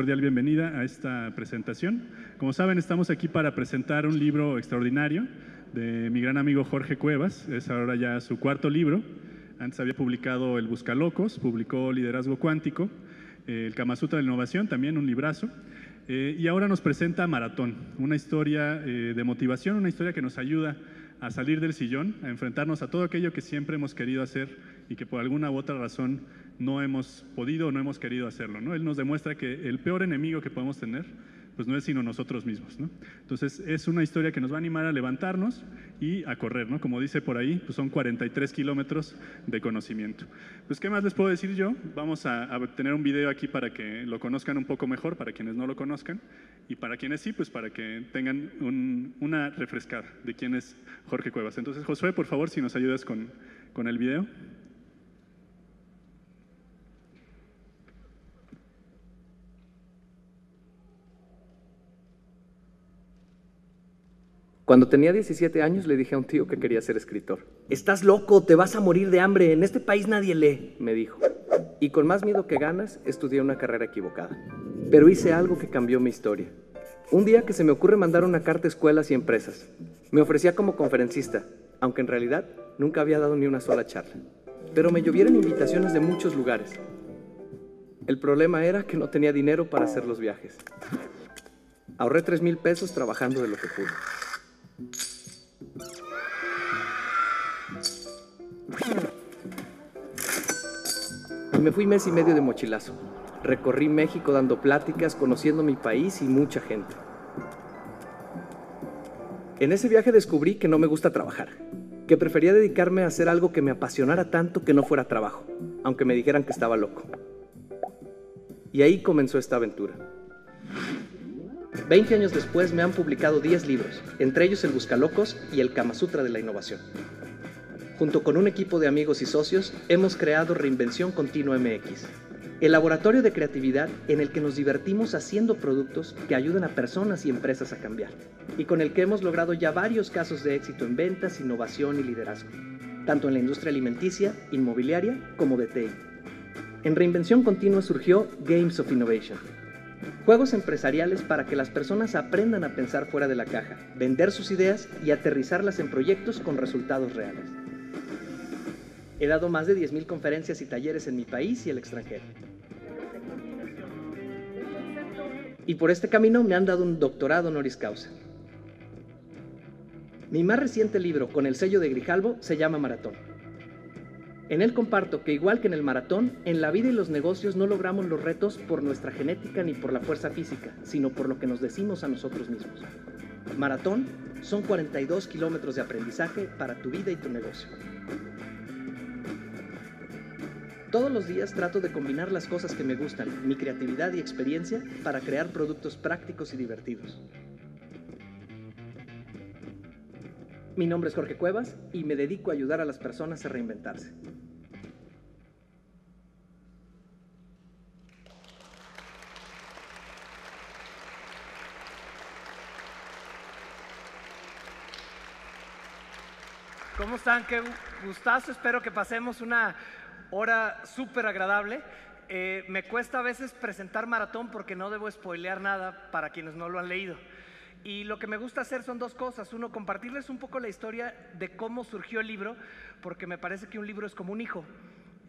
cordial bienvenida a esta presentación. Como saben, estamos aquí para presentar un libro extraordinario de mi gran amigo Jorge Cuevas. Es ahora ya su cuarto libro. Antes había publicado El Buscalocos, publicó Liderazgo Cuántico, El Kama de la Innovación, también un librazo. Eh, y ahora nos presenta Maratón, una historia eh, de motivación, una historia que nos ayuda a salir del sillón, a enfrentarnos a todo aquello que siempre hemos querido hacer y que por alguna u otra razón no hemos podido no hemos querido hacerlo. ¿no? Él nos demuestra que el peor enemigo que podemos tener pues no es sino nosotros mismos. ¿no? Entonces es una historia que nos va a animar a levantarnos y a correr. ¿no? Como dice por ahí, pues son 43 kilómetros de conocimiento. Pues ¿qué más les puedo decir yo? Vamos a, tener un video aquí para que lo conozcan un poco mejor, para quienes no lo conozcan, y para quienes sí, pues para que tengan una refrescada de quién es Jorge Cuevas. Entonces, Josué, por favor, si nos ayudas con, con el video. Cuando tenía 17 años le dije a un tío que quería ser escritor. Estás loco, te vas a morir de hambre, en este país nadie lee, me dijo. Y con más miedo que ganas, estudié una carrera equivocada. Pero hice algo que cambió mi historia. Un día que se me ocurre mandar una carta a escuelas y empresas. Me ofrecía como conferencista, aunque en realidad nunca había dado ni una sola charla. Pero me llovieron invitaciones de muchos lugares. El problema era que no tenía dinero para hacer los viajes. Ahorré 3 mil pesos trabajando de lo que pude. Y me fui mes y medio de mochilazo. Recorrí México dando pláticas, conociendo mi país y mucha gente. En ese viaje descubrí que no me gusta trabajar, que prefería dedicarme a hacer algo que me apasionara tanto que no fuera trabajo, aunque me dijeran que estaba loco. Y ahí comenzó esta aventura. Veinte años después me han publicado 10 libros, entre ellos El Buscalocos y El Kama Sutra de la Innovación. Junto con un equipo de amigos y socios, hemos creado Reinvención Continua MX, el laboratorio de creatividad en el que nos divertimos haciendo productos que ayuden a personas y empresas a cambiar, y con el que hemos logrado ya varios casos de éxito en ventas, innovación y liderazgo, tanto en la industria alimenticia, inmobiliaria como de TI. En Reinvención Continua surgió Games of Innovation, Juegos empresariales para que las personas aprendan a pensar fuera de la caja, vender sus ideas y aterrizarlas en proyectos con resultados reales. He dado más de 10.000 conferencias y talleres en mi país y el extranjero. Y por este camino me han dado un doctorado honoris causa. Mi más reciente libro con el sello de Grijalvo se llama Maratón. En él comparto que igual que en el maratón, en la vida y los negocios no logramos los retos por nuestra genética ni por la fuerza física, sino por lo que nos decimos a nosotros mismos. Maratón son 42 kilómetros de aprendizaje para tu vida y tu negocio. Todos los días trato de combinar las cosas que me gustan, mi creatividad y experiencia, para crear productos prácticos y divertidos. Mi nombre es Jorge Cuevas y me dedico a ayudar a las personas a reinventarse. ¿Cómo están? Qué gustazo. Espero que pasemos una hora súper agradable. Eh, me cuesta a veces presentar maratón porque no debo spoilear nada para quienes no lo han leído. Y lo que me gusta hacer son dos cosas. Uno, compartirles un poco la historia de cómo surgió el libro, porque me parece que un libro es como un hijo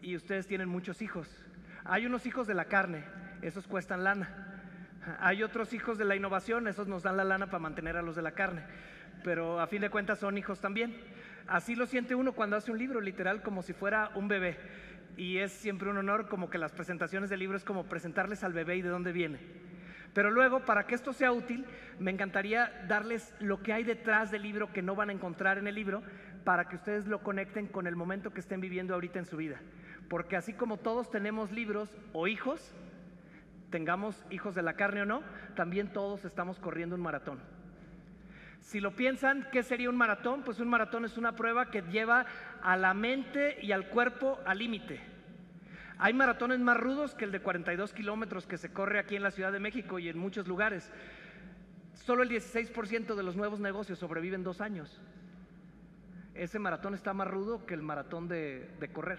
y ustedes tienen muchos hijos. Hay unos hijos de la carne, esos cuestan lana. Hay otros hijos de la innovación, esos nos dan la lana para mantener a los de la carne. Pero a fin de cuentas son hijos también. Así lo siente uno cuando hace un libro, literal, como si fuera un bebé. Y es siempre un honor como que las presentaciones del libro es como presentarles al bebé y de dónde viene. Pero luego, para que esto sea útil, me encantaría darles lo que hay detrás del libro que no van a encontrar en el libro, para que ustedes lo conecten con el momento que estén viviendo ahorita en su vida. Porque así como todos tenemos libros o hijos, tengamos hijos de la carne o no, también todos estamos corriendo un maratón. Si lo piensan, ¿qué sería un maratón? Pues un maratón es una prueba que lleva a la mente y al cuerpo al límite. Hay maratones más rudos que el de 42 kilómetros que se corre aquí en la Ciudad de México y en muchos lugares. Solo el 16% de los nuevos negocios sobreviven dos años. Ese maratón está más rudo que el maratón de, correr.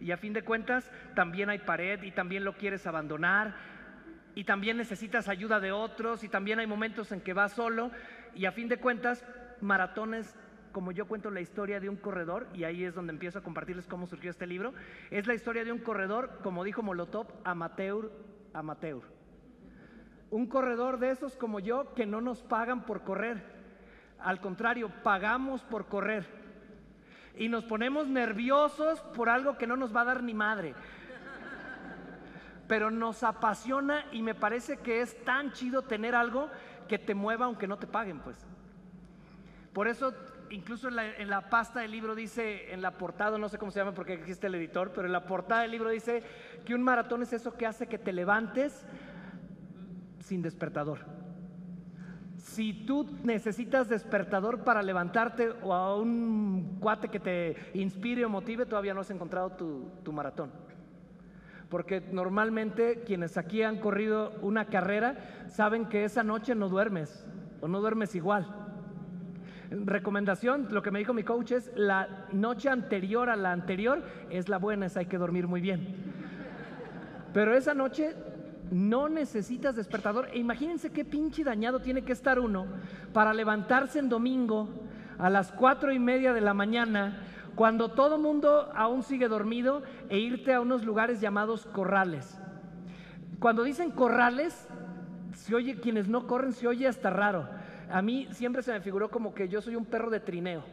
Y a fin de cuentas, también hay pared y también lo quieres abandonar y también necesitas ayuda de otros y también hay momentos en que vas solo y a fin de cuentas, maratones como yo cuento la historia de un corredor, y ahí es donde empiezo a compartirles cómo surgió este libro, es la historia de un corredor, como dijo Molotov, amateur, amateur. Un corredor de esos como yo que no nos pagan por correr. Al contrario, pagamos por correr. Y nos ponemos nerviosos por algo que no nos va a dar ni madre pero nos apasiona y me parece que es tan chido tener algo que te mueva aunque no te paguen, pues. Por eso, incluso en la, pasta del libro dice, en la portada, no sé cómo se llama porque existe el editor, pero en la portada del libro dice que un maratón es eso que hace que te levantes sin despertador. Si tú necesitas despertador para levantarte o a un cuate que te inspire o motive, todavía no has encontrado tu, tu maratón porque normalmente quienes aquí han corrido una carrera saben que esa noche no duermes o no duermes igual. Recomendación, lo que me dijo mi coach es la noche anterior a la anterior es la buena, esa hay que dormir muy bien. Pero esa noche no necesitas despertador. E imagínense qué pinche dañado tiene que estar uno para levantarse en domingo a las cuatro y media de la mañana cuando todo mundo aún sigue dormido e irte a unos lugares llamados corrales. Cuando dicen corrales, se oye, quienes no corren, se oye hasta raro. A mí siempre se me figuró como que yo soy un perro de trineo.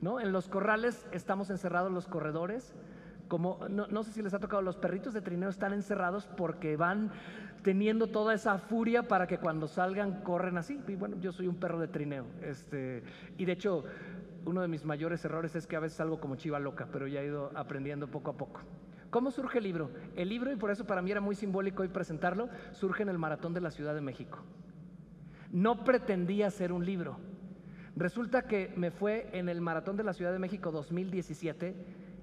¿no? En los corrales estamos encerrados los corredores. Como, no, no sé si les ha tocado, los perritos de trineo están encerrados porque van teniendo toda esa furia para que cuando salgan corren así. Y bueno, yo soy un perro de trineo. Este, y de hecho, uno de mis mayores errores es que a veces salgo como chiva loca, pero ya he ido aprendiendo poco a poco. ¿Cómo surge el libro? El libro, y por eso para mí era muy simbólico hoy presentarlo, surge en el Maratón de la Ciudad de México. No pretendía ser un libro. Resulta que me fue en el Maratón de la Ciudad de México 2017,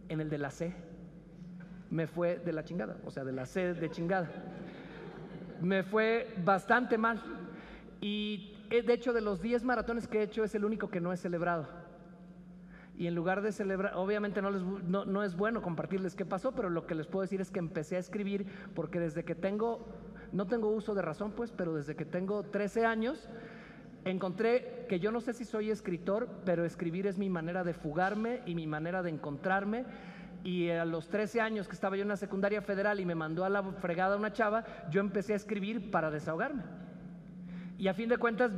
en el de la C. Me fue de la chingada, o sea, de la C de chingada. Me fue bastante mal. Y eh, de hecho, de los 10 maratones que he hecho, es el único que no he celebrado y en lugar de celebrar, obviamente no, no, es bueno compartirles qué pasó, pero lo que les puedo decir es que empecé a escribir porque desde que tengo, no tengo uso de razón pues, pero desde que tengo 13 años, encontré que yo no sé si soy escritor, pero escribir es mi manera de fugarme y mi manera de encontrarme. Y a los 13 años que estaba yo en la secundaria federal y me mandó a la fregada una chava, yo empecé a escribir para desahogarme. Y a fin de cuentas,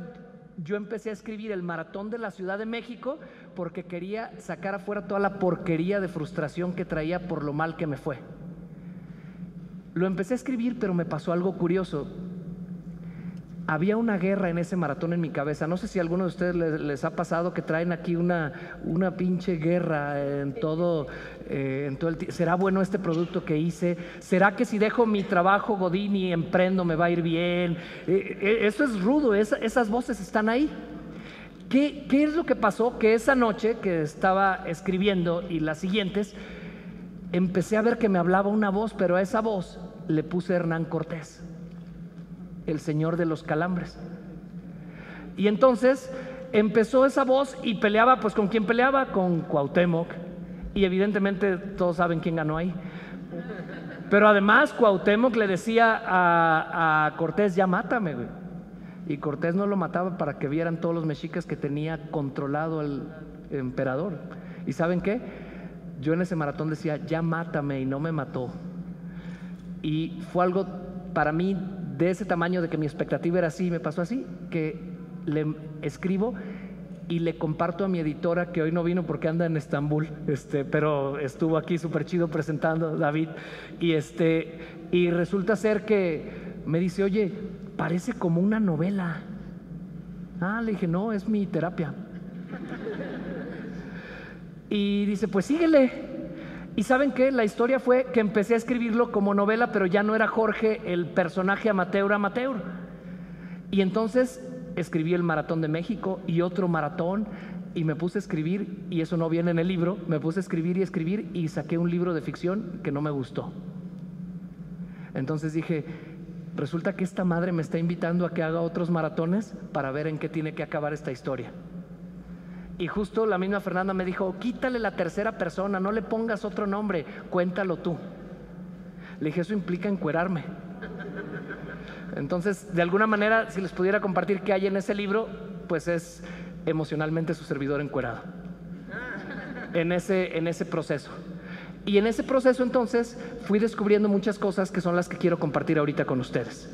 yo empecé a escribir el maratón de la Ciudad de México porque quería sacar afuera toda la porquería de frustración que traía por lo mal que me fue. Lo empecé a escribir, pero me pasó algo curioso había una guerra en ese maratón en mi cabeza. No sé si a alguno de ustedes les, ha pasado que traen aquí una, una pinche guerra en todo, eh, en ¿Será bueno este producto que hice? ¿Será que si dejo mi trabajo Godín y emprendo me va a ir bien? Eh, eh, eso es rudo, esas voces están ahí. ¿Qué, ¿Qué es lo que pasó? Que esa noche que estaba escribiendo y las siguientes, empecé a ver que me hablaba una voz, pero a esa voz le puse Hernán Cortés el Señor de los calambres. Y entonces empezó esa voz y peleaba, pues con quién peleaba, con Cuauhtémoc. Y evidentemente todos saben quién ganó ahí. Pero además Cuauhtémoc le decía a, Cortés, ya mátame, güey. Y Cortés no lo mataba para que vieran todos los mexicas que tenía controlado el emperador. ¿Y saben qué? Yo en ese maratón decía, ya mátame y no me mató. Y fue algo para mí de ese tamaño de que mi expectativa era así, me pasó así, que le escribo y le comparto a mi editora que hoy no vino porque anda en Estambul, este, pero estuvo aquí súper chido presentando David y este y resulta ser que me dice, "Oye, parece como una novela." Ah, le dije, "No, es mi terapia." y dice, "Pues síguele." Y saben qué, la historia fue que empecé a escribirlo como novela, pero ya no era Jorge el personaje amateur amateur. Y entonces escribí el Maratón de México y otro maratón y me puse a escribir, y eso no viene en el libro, me puse a escribir y escribir y saqué un libro de ficción que no me gustó. Entonces dije, resulta que esta madre me está invitando a que haga otros maratones para ver en qué tiene que acabar esta historia. Y justo la misma Fernanda me dijo, quítale la tercera persona, no le pongas otro nombre, cuéntalo tú. Le dije, eso implica encuerarme. Entonces, de alguna manera, si les pudiera compartir qué hay en ese libro, pues es emocionalmente su servidor encuerado. En ese, en ese proceso. Y en ese proceso entonces fui descubriendo muchas cosas que son las que quiero compartir ahorita con ustedes.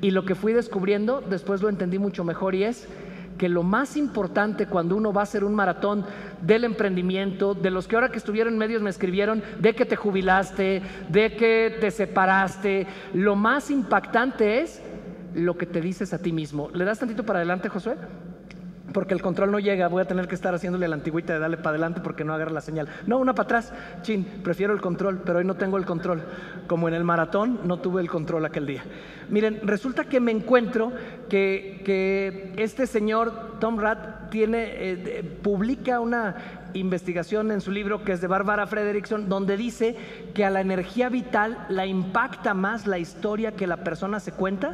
Y lo que fui descubriendo, después lo entendí mucho mejor y es que lo más importante cuando uno va a hacer un maratón del emprendimiento, de los que ahora que estuvieron en medios me escribieron, de que te jubilaste, de que te separaste, lo más impactante es lo que te dices a ti mismo. ¿Le das tantito para adelante, Josué? Porque el control no llega, voy a tener que estar haciéndole la antigüita de darle para adelante porque no agarra la señal. No, una para atrás, chin, prefiero el control, pero hoy no tengo el control. Como en el maratón no tuve el control aquel día. Miren, resulta que me encuentro que, este señor Tom Rath tiene, eh, publica una investigación en su libro que es de Barbara Frederickson, donde dice que a la energía vital la impacta más la historia que la persona se cuenta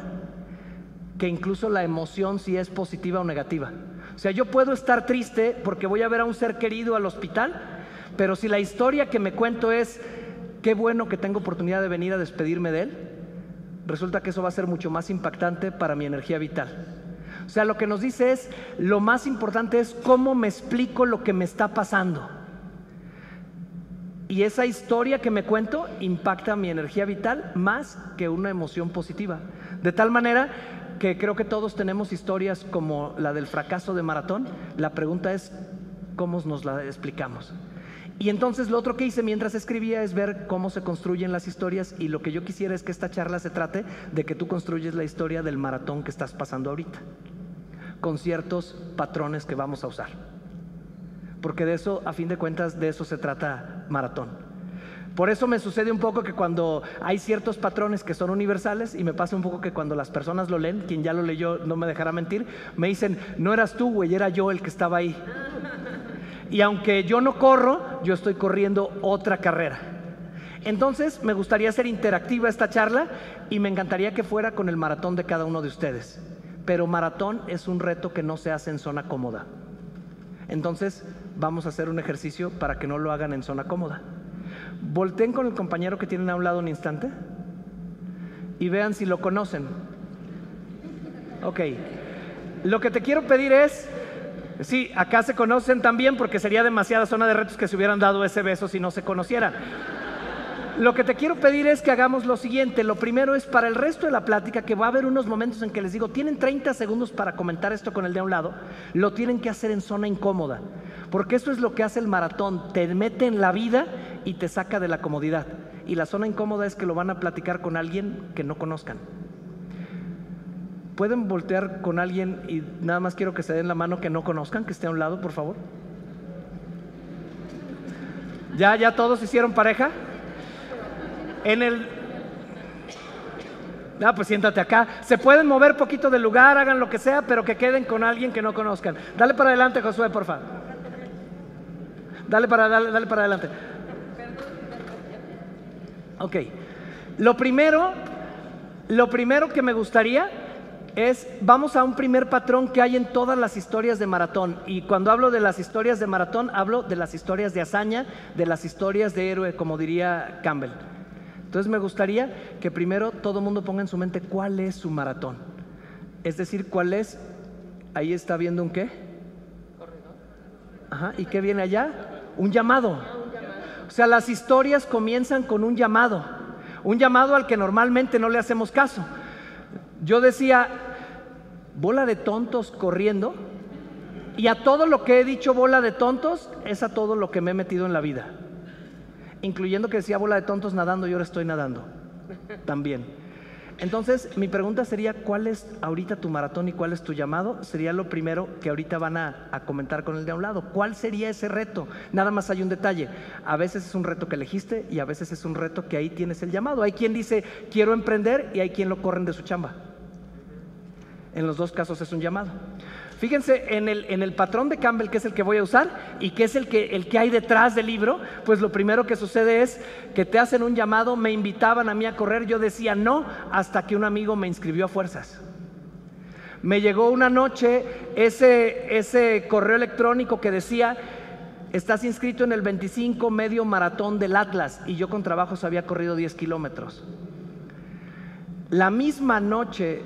que incluso la emoción si es positiva o negativa. O sea, yo puedo estar triste porque voy a ver a un ser querido al hospital, pero si la historia que me cuento es qué bueno que tengo oportunidad de venir a despedirme de él, resulta que eso va a ser mucho más impactante para mi energía vital. O sea, lo que nos dice es, lo más importante es cómo me explico lo que me está pasando. Y esa historia que me cuento impacta mi energía vital más que una emoción positiva. De tal manera que creo que todos tenemos historias como la del fracaso de maratón. La pregunta es, ¿cómo nos la explicamos? Y entonces lo otro que hice mientras escribía es ver cómo se construyen las historias y lo que yo quisiera es que esta charla se trate de que tú construyes la historia del maratón que estás pasando ahorita, con ciertos patrones que vamos a usar. Porque de eso, a fin de cuentas, de eso se trata maratón. Por eso me sucede un poco que cuando hay ciertos patrones que son universales y me pasa un poco que cuando las personas lo leen, quien ya lo leyó no me dejará mentir, me dicen, no eras tú, güey, era yo el que estaba ahí. Y aunque yo no corro, yo estoy corriendo otra carrera. Entonces me gustaría hacer interactiva esta charla y me encantaría que fuera con el maratón de cada uno de ustedes. Pero maratón es un reto que no se hace en zona cómoda. Entonces vamos a hacer un ejercicio para que no lo hagan en zona cómoda. Volten con el compañero que tienen a un lado un instante y vean si lo conocen. Ok. Lo que te quiero pedir es, sí, acá se conocen también porque sería demasiada zona de retos que se hubieran dado ese beso si no se conocieran. Lo que te quiero pedir es que hagamos lo siguiente. Lo primero es para el resto de la plática, que va a haber unos momentos en que les digo, tienen 30 segundos para comentar esto con el de a un lado, lo tienen que hacer en zona incómoda. Porque eso es lo que hace el maratón, te mete en la vida y te saca de la comodidad. Y la zona incómoda es que lo van a platicar con alguien que no conozcan. ¿Pueden voltear con alguien y nada más quiero que se den la mano que no conozcan, que esté a un lado, por favor? ¿Ya, ya todos hicieron pareja? En el... Ah, pues siéntate acá. Se pueden mover poquito del lugar, hagan lo que sea, pero que queden con alguien que no conozcan. Dale para adelante, Josué, por favor. Dale para, dale, para adelante. Ok. Lo primero, lo primero que me gustaría es, vamos a un primer patrón que hay en todas las historias de maratón. Y cuando hablo de las historias de maratón, hablo de las historias de hazaña, de las historias de héroe, como diría Campbell. Entonces me gustaría que primero todo el mundo ponga en su mente cuál es su maratón. Es decir, cuál es, ahí está viendo un qué. Corredor. Ajá, ¿y qué viene allá? Un llamado. O sea, las historias comienzan con un llamado. Un llamado al que normalmente no le hacemos caso. Yo decía, bola de tontos corriendo. Y a todo lo que he dicho bola de tontos es a todo lo que me he metido en la vida. Incluyendo que decía bola de tontos nadando y ahora estoy nadando. También. Entonces, mi pregunta sería, ¿cuál es ahorita tu maratón y cuál es tu llamado? Sería lo primero que ahorita van a, comentar con el de a un lado. ¿Cuál sería ese reto? Nada más hay un detalle. A veces es un reto que elegiste y a veces es un reto que ahí tienes el llamado. Hay quien dice, quiero emprender y hay quien lo corren de su chamba. En los dos casos es un llamado. Fíjense en el, en el, patrón de Campbell, que es el que voy a usar y que es el que, el que hay detrás del libro, pues lo primero que sucede es que te hacen un llamado, me invitaban a mí a correr, yo decía no, hasta que un amigo me inscribió a fuerzas. Me llegó una noche ese, ese correo electrónico que decía, estás inscrito en el 25 medio maratón del Atlas y yo con trabajos había corrido 10 kilómetros. La misma noche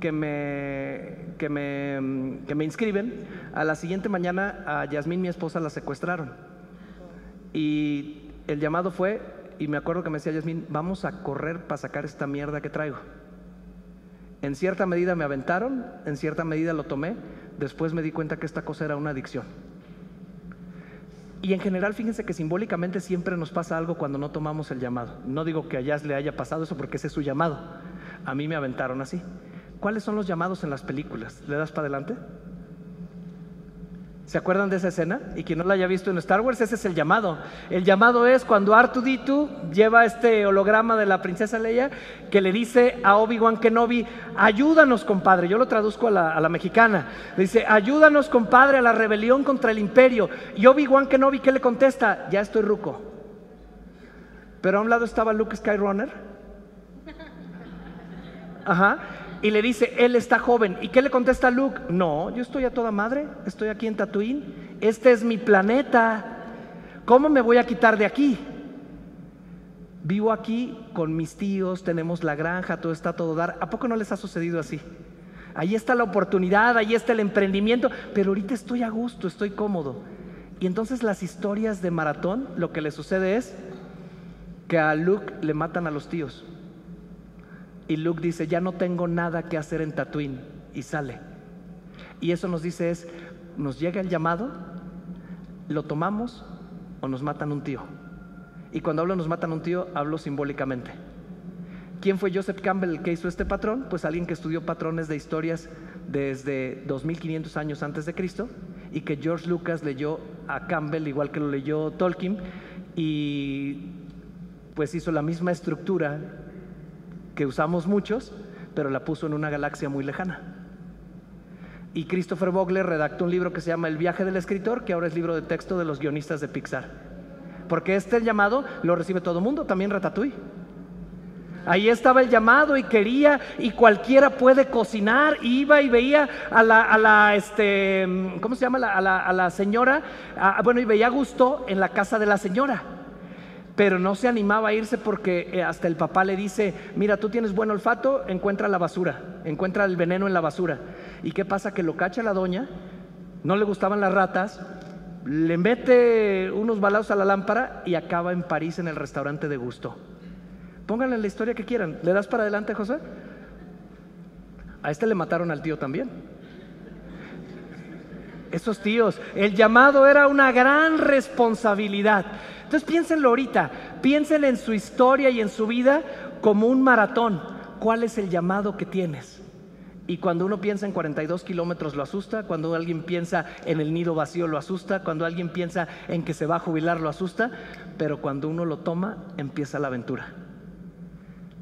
que me, que me, que me inscriben, a la siguiente mañana a Yasmín, mi esposa, la secuestraron. Y el llamado fue, y me acuerdo que me decía Yasmín, vamos a correr para sacar esta mierda que traigo. En cierta medida me aventaron, en cierta medida lo tomé, después me di cuenta que esta cosa era una adicción. Y en general, fíjense que simbólicamente siempre nos pasa algo cuando no tomamos el llamado. No digo que a Jazz le haya pasado eso porque ese es su llamado. A mí me aventaron así. ¿Cuáles son los llamados en las películas? ¿Le das para adelante? ¿Se acuerdan de esa escena? Y quien no la haya visto en Star Wars, ese es el llamado. El llamado es cuando R2D2 lleva este holograma de la princesa Leia que le dice a Obi-Wan Kenobi, ayúdanos compadre, yo lo traduzco a la, a la mexicana, le dice, ayúdanos compadre a la rebelión contra el imperio. Y Obi-Wan Kenobi, ¿qué le contesta? Ya estoy ruco. Pero a un lado estaba Luke Skyrunner. Ajá y le dice, él está joven. ¿Y qué le contesta Luke? No, yo estoy a toda madre, estoy aquí en Tatooine, este es mi planeta. ¿Cómo me voy a quitar de aquí? Vivo aquí con mis tíos, tenemos la granja, todo está todo dar. ¿A poco no les ha sucedido así? Ahí está la oportunidad, ahí está el emprendimiento, pero ahorita estoy a gusto, estoy cómodo. Y entonces las historias de maratón, lo que le sucede es que a Luke le matan a los tíos. Y Luke dice, ya no tengo nada que hacer en Tatooine. Y sale. Y eso nos dice es, nos llega el llamado, lo tomamos o nos matan un tío. Y cuando hablo nos matan un tío, hablo simbólicamente. ¿Quién fue Joseph Campbell el que hizo este patrón? Pues alguien que estudió patrones de historias desde 2500 años antes de Cristo y que George Lucas leyó a Campbell igual que lo leyó Tolkien y pues hizo la misma estructura que usamos muchos, pero la puso en una galaxia muy lejana. Y Christopher Vogler redactó un libro que se llama El viaje del escritor, que ahora es libro de texto de los guionistas de Pixar. Porque este llamado lo recibe todo el mundo, también Ratatouille. Ahí estaba el llamado y quería, y cualquiera puede cocinar. Iba y veía a la, a la este, ¿cómo se llama? A la, a la señora, bueno, y veía gusto en la casa de la señora pero no se animaba a irse porque eh, hasta el papá le dice, mira, tú tienes buen olfato, encuentra la basura, encuentra el veneno en la basura. ¿Y qué pasa? Que lo cacha la doña, no le gustaban las ratas, le mete unos balazos a la lámpara y acaba en París en el restaurante de gusto. Pónganle la historia que quieran. ¿Le das para adelante, José? A este le mataron al tío también. Esos tíos, el llamado era una gran responsabilidad. Entonces piénsenlo ahorita, piensen en su historia y en su vida como un maratón. ¿Cuál es el llamado que tienes? Y cuando uno piensa en 42 kilómetros lo asusta, cuando alguien piensa en el nido vacío lo asusta, cuando alguien piensa en que se va a jubilar lo asusta, pero cuando uno lo toma empieza la aventura.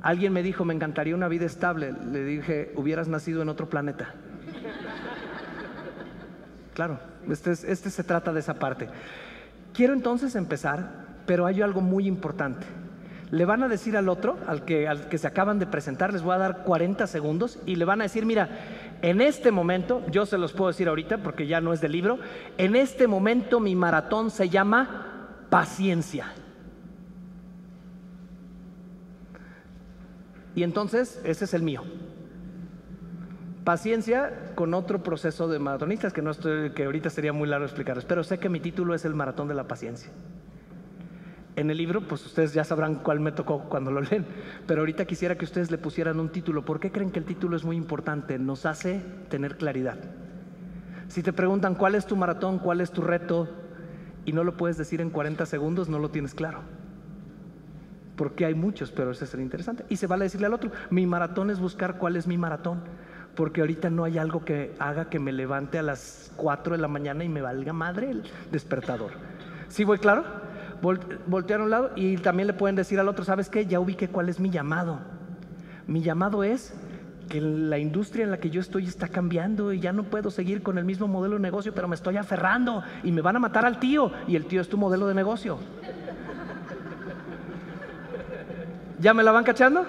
Alguien me dijo, me encantaría una vida estable. Le dije, hubieras nacido en otro planeta. Claro, este, este se trata de esa parte. Quiero entonces empezar, pero hay algo muy importante. Le van a decir al otro, al que, al que se acaban de presentar, les voy a dar 40 segundos y le van a decir, mira, en este momento, yo se los puedo decir ahorita porque ya no es del libro, en este momento mi maratón se llama paciencia. Y entonces, ese es el mío. Paciencia con otro proceso de maratonistas que, no estoy, que ahorita sería muy largo explicarles, pero sé que mi título es El Maratón de la Paciencia. En el libro, pues ustedes ya sabrán cuál me tocó cuando lo leen, pero ahorita quisiera que ustedes le pusieran un título. ¿Por qué creen que el título es muy importante? Nos hace tener claridad. Si te preguntan cuál es tu maratón, cuál es tu reto, y no lo puedes decir en 40 segundos, no lo tienes claro. Porque hay muchos, pero ese es el interesante. Y se vale decirle al otro, mi maratón es buscar cuál es mi maratón porque ahorita no hay algo que haga que me levante a las 4 de la mañana y me valga madre el despertador. ¿Sí voy claro? voltear a un lado y también le pueden decir al otro, ¿sabes qué? Ya ubiqué cuál es mi llamado. Mi llamado es que la industria en la que yo estoy está cambiando y ya no puedo seguir con el mismo modelo de negocio, pero me estoy aferrando y me van a matar al tío y el tío es tu modelo de negocio. ¿Ya me la van cachando?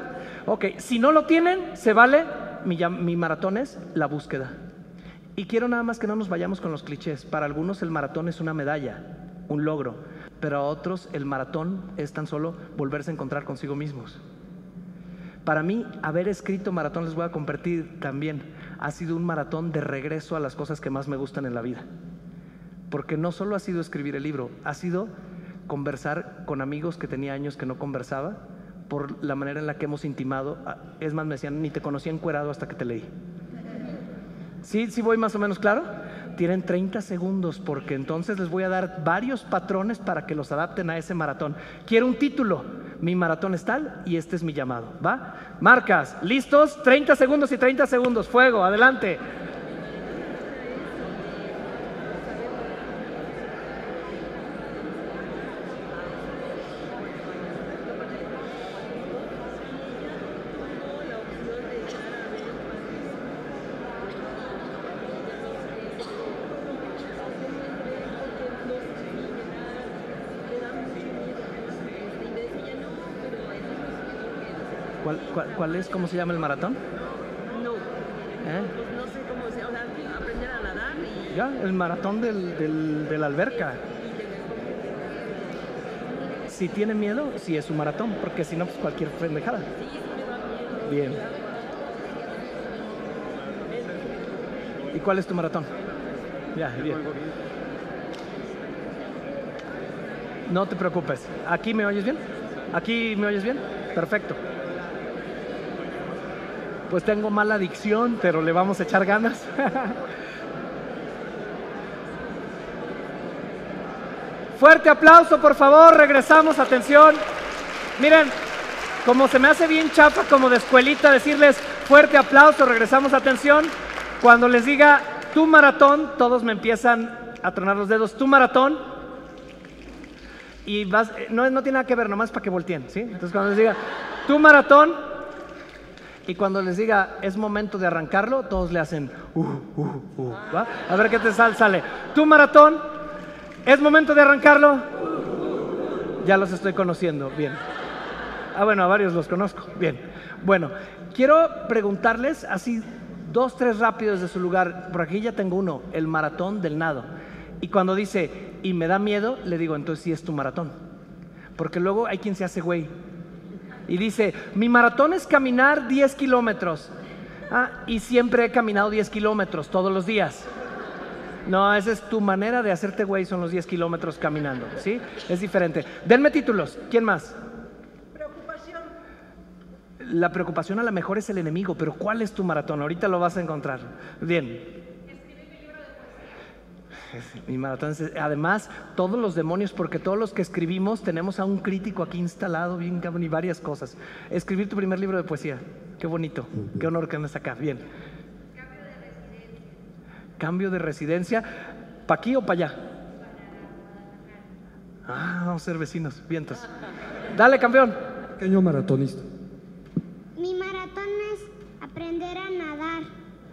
Ok, si no lo tienen, se vale mi, maratón es la búsqueda. Y quiero nada más que no nos vayamos con los clichés. Para algunos el maratón es una medalla, un logro, pero a otros el maratón es tan solo volverse a encontrar consigo mismos. Para mí, haber escrito maratón, les voy a compartir también, ha sido un maratón de regreso a las cosas que más me gustan en la vida. Porque no solo ha sido escribir el libro, ha sido conversar con amigos que tenía años que no conversaba, por la manera en la que hemos intimado. Ah, Es más, me decían, ni te conocía encuerado hasta que te leí. ¿Sí, sí voy más o menos claro? Tienen 30 segundos porque entonces les voy a dar varios patrones para que los adapten a ese maratón. Quiero un título. Mi maratón es tal y este es mi llamado. ¿Va? Marcas, listos, 30 segundos y 30 segundos. Fuego, adelante. ¿Cuál, es? ¿Cómo se llama el maratón? No, ¿Eh? pues no sé cómo se, o sea, aprender a nadar y, Ya, el maratón del, del- de la alberca. Si tiene miedo, sí es un maratón, porque si no, pues cualquier pendejada. Bien. ¿Y cuál es tu maratón? Ya, bien. No te preocupes. ¿Aquí me oyes bien? ¿Aquí me oyes bien? Perfecto. Pues tengo mala dicción, pero le vamos a echar ganas. Fuerte aplauso, por favor. Regresamos, atención. Miren, como se me hace bien chafa, como de escuelita, decirles fuerte aplauso, regresamos, atención. Cuando les diga tu maratón, todos me empiezan a tronar los dedos. Tu maratón. Y vas, eh, no, no tiene nada que ver, nomás para que volteen, ¿sí? Entonces cuando les diga tu maratón, y cuando les diga es momento de arrancarlo, todos le hacen uh, uh, uh, ¿va? A ver qué te sal- sale. Tu maratón, es momento de arrancarlo. Ya los estoy conociendo, bien. Ah, bueno, a varios los conozco, bien. Bueno, quiero preguntarles así dos, tres rápidos de su lugar. Por aquí ya tengo uno, el maratón del nado. Y cuando dice, y me da miedo, le digo, entonces sí es tu maratón. Porque luego hay quien se hace güey y dice, mi maratón es caminar 10 kilómetros. Ah, y siempre he caminado 10 kilómetros todos los días. No, esa es tu manera de hacerte güey, son los 10 kilómetros caminando, ¿sí? Es diferente. Denme títulos. ¿Quién más? preocupación. La preocupación a lo mejor es el enemigo, pero ¿cuál es tu maratón? Ahorita lo vas a encontrar. Bien. Mi maratón es- además, todos los demonios, porque todos los que escribimos tenemos a un crítico aquí instalado, bien cabrón, y varias cosas. Escribir tu primer libro de poesía, qué bonito, qué honor que andes acá, bien. Cambio de residencia, ¿para aquí o para allá? Ah, vamos a ser vecinos, vientos. Dale, campeón. Pequeño maratonista. Mi maratón es aprender a nadar.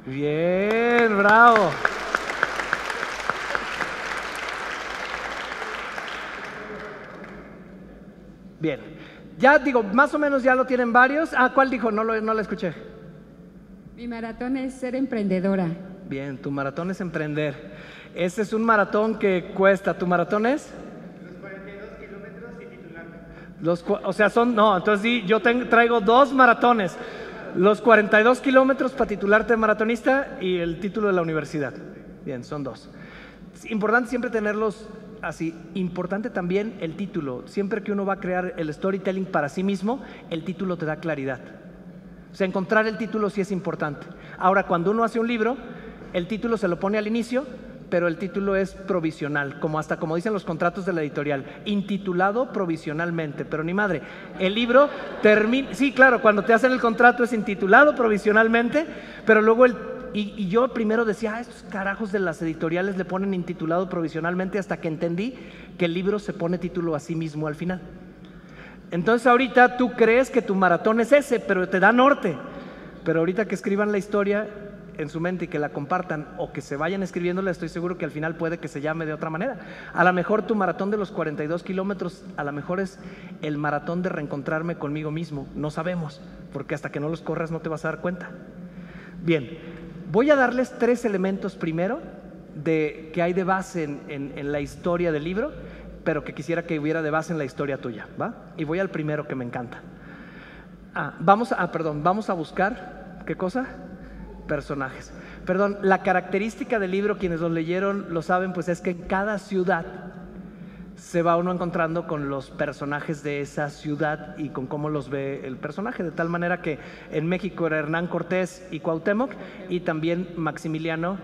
Bien, bravo. Bien. Ya digo, más o menos ya lo tienen varios. Ah, ¿cuál dijo? No lo, no lo escuché. Mi maratón es ser emprendedora. Bien, tu maratón es emprender. Este es un maratón que cuesta. ¿Tu maratón es? Los 42 kilómetros y titularme. Los, o sea, son, no, entonces sí, yo traigo dos maratones. Los 42 kilómetros para titularte de maratonista y el título de la universidad. Bien, son dos. Es importante siempre tenerlos así. Importante también el título. Siempre que uno va a crear el storytelling para sí mismo, el título te da claridad. O sea, encontrar el título sí es importante. Ahora, cuando uno hace un libro, el título se lo pone al inicio, pero el título es provisional, como hasta como dicen los contratos de la editorial, intitulado provisionalmente, pero ni madre. El libro termina, sí, claro, cuando te hacen el contrato es intitulado provisionalmente, pero luego el y, yo primero decía, ah, estos carajos de las editoriales le ponen intitulado provisionalmente hasta que entendí que el libro se pone título a sí mismo al final. Entonces ahorita tú crees que tu maratón es ese, pero te da norte. Pero ahorita que escriban la historia en su mente y que la compartan o que se vayan escribiéndola, estoy seguro que al final puede que se llame de otra manera. A lo mejor tu maratón de los 42 kilómetros, a lo mejor es el maratón de reencontrarme conmigo mismo. No sabemos, porque hasta que no los corras no te vas a dar cuenta. Bien, voy a darles tres elementos primero de, que hay de base en, en- la historia del libro, pero que quisiera que hubiera de base en la historia tuya, ¿va? Y voy al primero que me encanta. Ah, vamos a, ah, perdón, vamos a buscar, ¿qué cosa? Personajes. Perdón, la característica del libro, quienes lo leyeron lo saben, pues es que en cada ciudad se va uno encontrando con los personajes de esa ciudad y con cómo los ve el personaje, de tal manera que en México era Hernán Cortés y Cuauhtémoc y también Maximiliano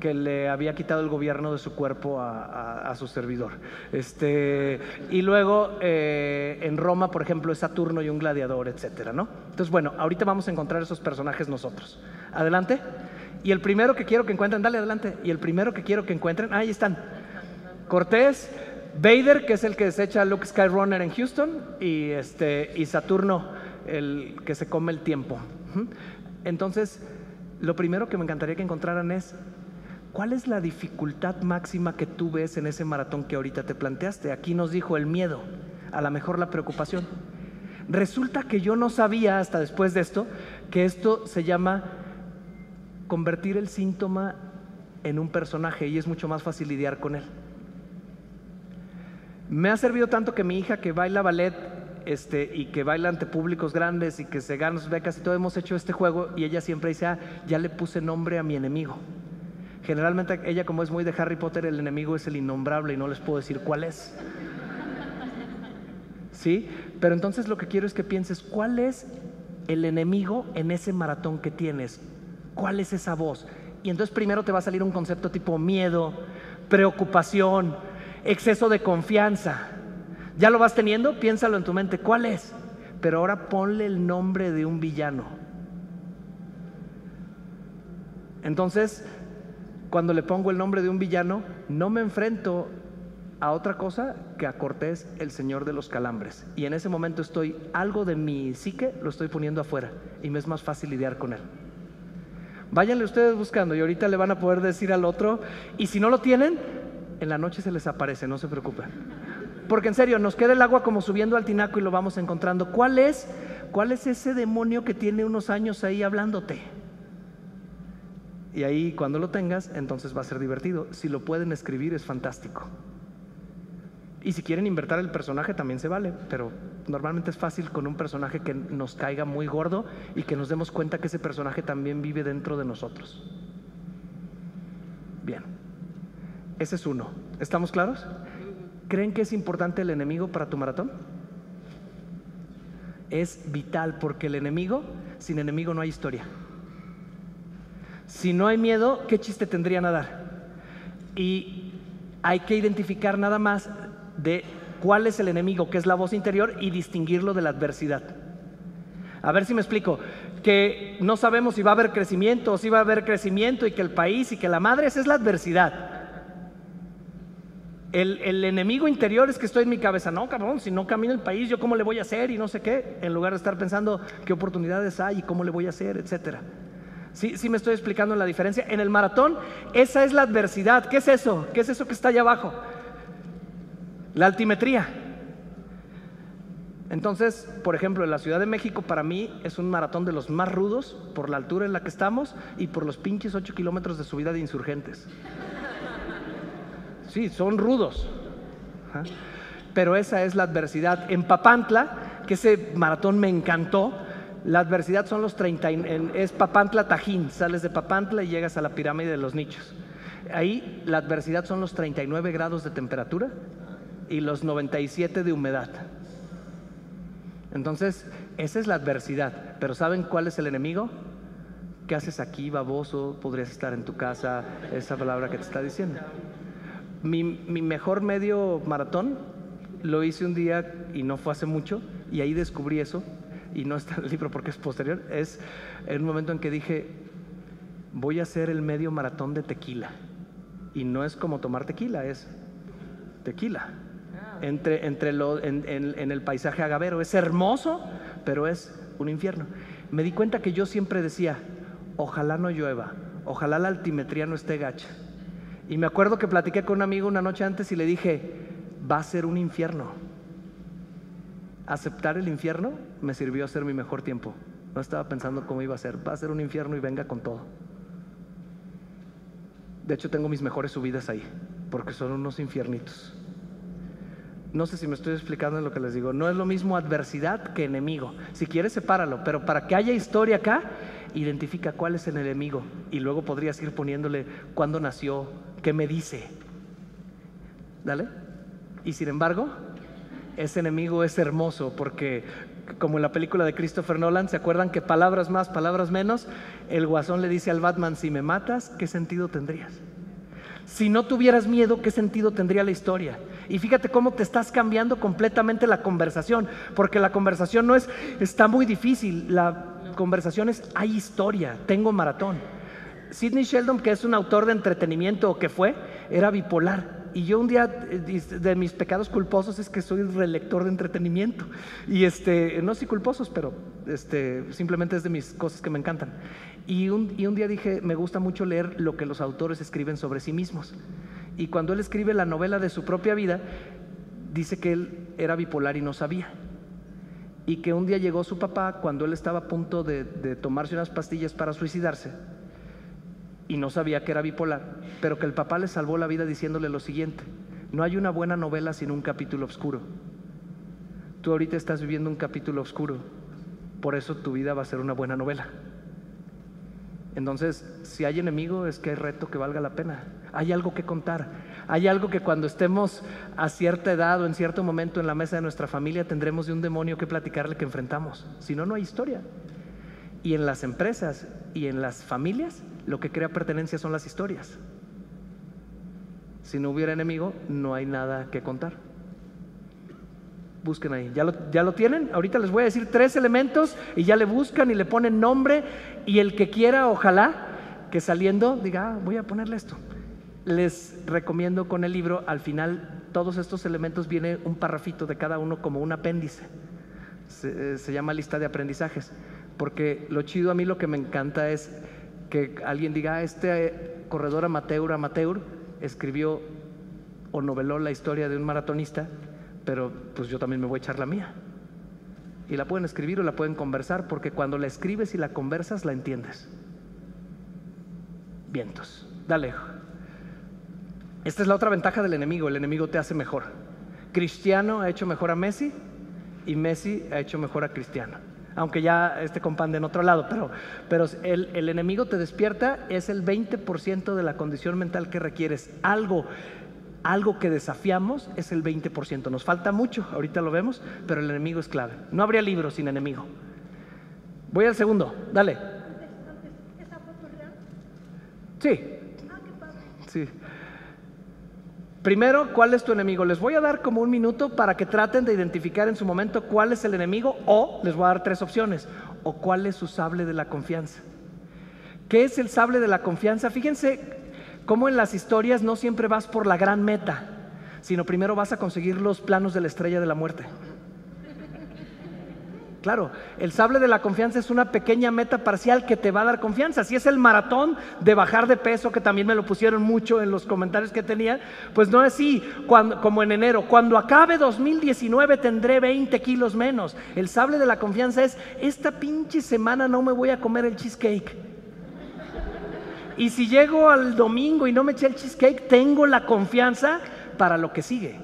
que le había quitado el gobierno de su cuerpo a, su servidor. Este, y luego eh, en Roma, por ejemplo, es Saturno y un gladiador, etcétera, ¿no? Entonces, bueno, ahorita vamos a encontrar esos personajes nosotros. Adelante. Y el primero que quiero que encuentren, dale adelante. Y el primero que quiero que encuentren, ahí están. Cortés, Vader, que es el que desecha a Luke Skyrunner en Houston, y, este, y Saturno, el que se come el tiempo. Entonces, lo primero que me encantaría que encontraran es ¿Cuál es la dificultad máxima que tú ves en ese maratón que ahorita te planteaste? Aquí nos dijo el miedo, a lo mejor la preocupación. Resulta que yo no sabía hasta después de esto que esto se llama convertir el síntoma en un personaje y es mucho más fácil lidiar con él. Me ha servido tanto que mi hija que baila ballet este, y que baila ante públicos grandes y que se gana sus becas y todo hemos hecho este juego y ella siempre dice, ah, ya le puse nombre a mi enemigo. Generalmente ella como es muy de Harry Potter, el enemigo es el innombrable y no les puedo decir cuál es. ¿Sí? Pero entonces lo que quiero es que pienses, ¿cuál es el enemigo en ese maratón que tienes? ¿Cuál es esa voz? Y entonces primero te va a salir un concepto tipo miedo, preocupación, exceso de confianza. ¿Ya lo vas teniendo? Piénsalo en tu mente, ¿cuál es? Pero ahora ponle el nombre de un villano. Entonces, cuando le pongo el nombre de un villano, no me enfrento a otra cosa que a Cortés, el señor de los calambres. Y en ese momento estoy, algo de mi psique lo estoy poniendo afuera y me es más fácil lidiar con él. Váyanle ustedes buscando y ahorita le van a poder decir al otro, y si no lo tienen, en la noche se les aparece, no se preocupen. Porque en serio, nos queda el agua como subiendo al tinaco y lo vamos encontrando. ¿Cuál es? ¿Cuál es ese demonio que tiene unos años ahí hablándote? Y ahí cuando lo tengas, entonces va a ser divertido. Si lo pueden escribir es fantástico. Y si quieren invertir el personaje también se vale, pero normalmente es fácil con un personaje que nos caiga muy gordo y que nos demos cuenta que ese personaje también vive dentro de nosotros. Bien, ese es uno. ¿Estamos claros? ¿Creen que es importante el enemigo para tu maratón? Es vital porque el enemigo, sin enemigo no hay historia. Si no hay miedo, ¿qué chiste tendría nadar? Y hay que identificar nada más de cuál es el enemigo, que es la voz interior, y distinguirlo de la adversidad. A ver si me explico. Que no sabemos si va a haber crecimiento o si va a haber crecimiento y que el país y que la madre, es la adversidad. El, enemigo interior es que estoy en mi cabeza, no, cabrón, si no camina el país, ¿yo cómo le voy a hacer? Y no sé qué, en lugar de estar pensando qué oportunidades hay y cómo le voy a hacer, etcétera. Sí, sí me estoy explicando la diferencia. En el maratón, esa es la adversidad. ¿Qué es eso? ¿Qué es eso que está allá abajo? La altimetría. Entonces, por ejemplo, en la Ciudad de México para mí es un maratón de los más rudos por la altura en la que estamos y por los pinches 8 kilómetros de subida de insurgentes. Sí, son rudos. Pero esa es la adversidad. En Papantla, que ese maratón me encantó, la adversidad son los 30, es Papantla Tajín, sales de Papantla y llegas a la pirámide de los nichos. Ahí la adversidad son los 39 grados de temperatura y los 97 de humedad. Entonces, esa es la adversidad. Pero ¿saben cuál es el enemigo? ¿Qué haces aquí, baboso? Podrías estar en tu casa, esa palabra que te está diciendo. Mi, mi mejor medio maratón lo hice un día y no fue hace mucho, y ahí descubrí eso y no está en el libro porque es posterior, es el momento en que dije, voy a hacer el medio maratón de tequila. Y no es como tomar tequila, es tequila. Entre, entre lo, en, en el paisaje agavero. Es hermoso, pero es un infierno. Me di cuenta que yo siempre decía, ojalá no llueva, ojalá la altimetría no esté gacha. Y me acuerdo que platiqué con un amigo una noche antes y le dije, va a ser un infierno aceptar el infierno me sirvió a ser mi mejor tiempo. No estaba pensando cómo iba a ser. Va a ser un infierno y venga con todo. De hecho, tengo mis mejores subidas ahí, porque son unos infiernitos. No sé si me estoy explicando en lo que les digo. No es lo mismo adversidad que enemigo. Si quieres, sepáralo, pero para que haya historia acá, identifica cuál es el enemigo y luego podrías ir poniéndole cuándo nació, qué me dice. ¿Dale? Y sin embargo, ese enemigo es hermoso porque, como en la película de Christopher Nolan, ¿se acuerdan que palabras más, palabras menos? El guasón le dice al Batman, si me matas, ¿qué sentido tendrías? Si no tuvieras miedo, ¿qué sentido tendría la historia? Y fíjate cómo te estás cambiando completamente la conversación, porque la conversación no es, está muy difícil, la conversación es, hay historia, tengo maratón. Sidney Sheldon, que es un autor de entretenimiento o que fue, era bipolar. Y yo un día, eh, de mis pecados culposos es que soy relector de entretenimiento. Y este, no soy culposos, pero este, simplemente es de mis cosas que me encantan. Y un, y un día dije, me gusta mucho leer lo que los autores escriben sobre sí mismos. Y cuando él escribe la novela de su propia vida, dice que él era bipolar y no sabía. Y que un día llegó su papá cuando él estaba a punto de, de tomarse unas pastillas para suicidarse y no sabía que era bipolar, pero que el papá le salvó la vida diciéndole lo siguiente, no hay una buena novela sin un capítulo oscuro. Tú ahorita estás viviendo un capítulo oscuro, por eso tu vida va a ser una buena novela. Entonces, si hay enemigo, es que hay reto que valga la pena. Hay algo que contar. Hay algo que cuando estemos a cierta edad o en cierto momento en la mesa de nuestra familia tendremos de un demonio que platicarle que enfrentamos. Si no, no hay historia. Y en las empresas y en las familias, lo que crea pertenencia son las historias. Si no hubiera enemigo, no hay nada que contar. Busquen ahí. ¿Ya lo, ¿Ya lo tienen? Ahorita les voy a decir tres elementos y ya le buscan y le ponen nombre y el que quiera, ojalá, que saliendo diga, ah, voy a ponerle esto. Les recomiendo con el libro, al final, todos estos elementos viene un parrafito de cada uno como un apéndice. Se, se llama lista de aprendizajes. Porque lo chido a mí lo que me encanta es que alguien diga, ah, este corredor amateur, amateur, escribió o noveló la historia de un maratonista, pero pues yo también me voy a echar la mía. Y la pueden escribir o la pueden conversar, porque cuando la escribes y la conversas, la entiendes. Vientos. Dale. Esta es la otra ventaja del enemigo. El enemigo te hace mejor. Cristiano ha hecho mejor a Messi y Messi ha hecho mejor a Cristiano aunque ya este compande en otro lado, pero, pero el, el enemigo te despierta, es el 20% de la condición mental que requieres. Algo, algo que desafiamos es el 20%. Nos falta mucho, ahorita lo vemos, pero el enemigo es clave. No habría libro sin enemigo. Voy al segundo, dale. Sí. Sí. Primero, ¿cuál es tu enemigo? Les voy a dar como un minuto para que traten de identificar en su momento cuál es el enemigo o les voy a dar tres opciones. O cuál es su sable de la confianza. ¿Qué es el sable de la confianza? Fíjense cómo en las historias no siempre vas por la gran meta, sino primero vas a conseguir los planos de la estrella de la muerte. Claro, el sable de la confianza es una pequeña meta parcial que te va a dar confianza. Si es el maratón de bajar de peso, que también me lo pusieron mucho en los comentarios que tenía, pues no es así como en enero. Cuando acabe 2019 tendré 20 kilos menos. El sable de la confianza es, esta pinche semana no me voy a comer el cheesecake. Y si llego al domingo y no me eché el cheesecake, tengo la confianza para lo que sigue.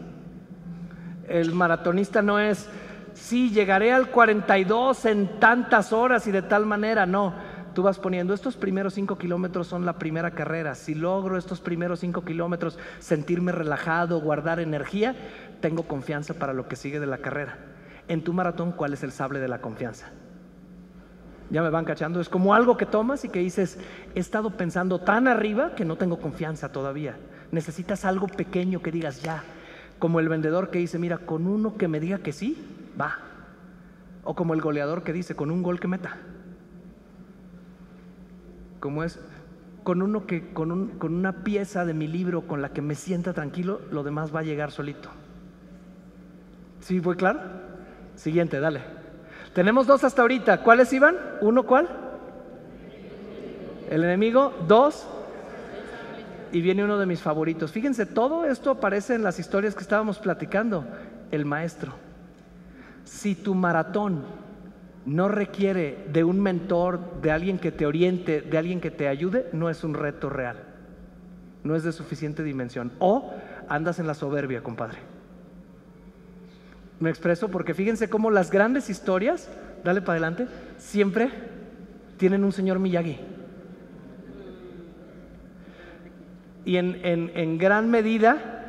El maratonista no es sí, llegaré al 42 en tantas horas y de tal manera, no. Tú vas poniendo, estos primeros cinco kilómetros son la primera carrera. Si logro estos primeros cinco kilómetros sentirme relajado, guardar energía, tengo confianza para lo que sigue de la carrera. En tu maratón, ¿cuál es el sable de la confianza? Ya me van cachando. Es como algo que tomas y que dices, he estado pensando tan arriba que no tengo confianza todavía. Necesitas algo pequeño que digas ya. Como el vendedor que dice, mira, con uno que me diga que sí, va. O como el goleador que dice, con un gol que meta. Como es, con uno que, con, un, con una pieza de mi libro con la que me sienta tranquilo, lo demás va a llegar solito. ¿Sí fue claro? Siguiente, dale. Tenemos dos hasta ahorita. ¿Cuáles iban? ¿Uno cuál? El enemigo. Dos. Y viene uno de mis favoritos. Fíjense, todo esto aparece en las historias que estábamos platicando. El maestro. Si tu maratón no requiere de un mentor, de alguien que te oriente, de alguien que te ayude, no es un reto real. No es de suficiente dimensión. O andas en la soberbia, compadre. Me expreso porque fíjense cómo las grandes historias, dale para adelante, siempre tienen un señor Miyagi. Y en, en- en gran medida,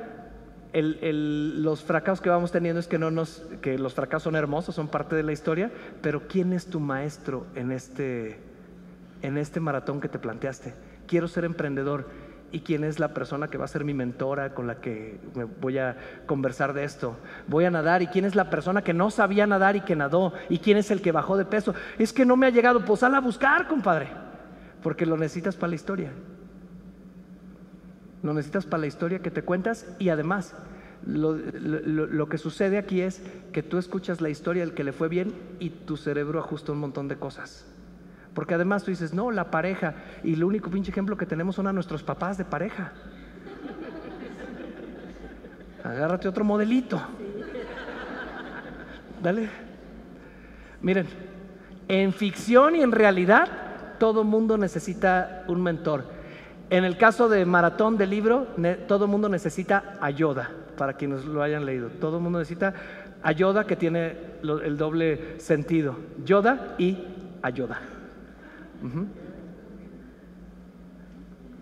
los fracasos que vamos teniendo es que los fracasos son hermosos, son parte de la historia, pero ¿quién es tu maestro en este, en este maratón que te planteaste? Quiero ser emprendedor. ¿Y quién es la persona que va a ser mi mentora con la que me voy a conversar de esto? Voy a nadar. ¿Y quién es la persona que no sabía nadar y que nadó? ¿Y quién es el que bajó de peso? Es que no me ha llegado. Pues sal a buscar, compadre. Porque lo necesitas para la historia. Lo necesitas para la historia que te cuentas y además lo, lo- lo que sucede aquí es que tú escuchas la historia del que le fue bien y tu cerebro ajusta un montón de cosas. Porque además tú dices, no, la pareja, y el único pinche ejemplo que tenemos son a nuestros papás de pareja. Agárrate otro modelito. Dale. Miren, en ficción y en realidad todo mundo necesita un mentor. En el caso de maratón de libro, todo mundo necesita ayuda, para quienes lo hayan leído. Todo mundo necesita ayuda que tiene el doble sentido. Yoda y ayuda.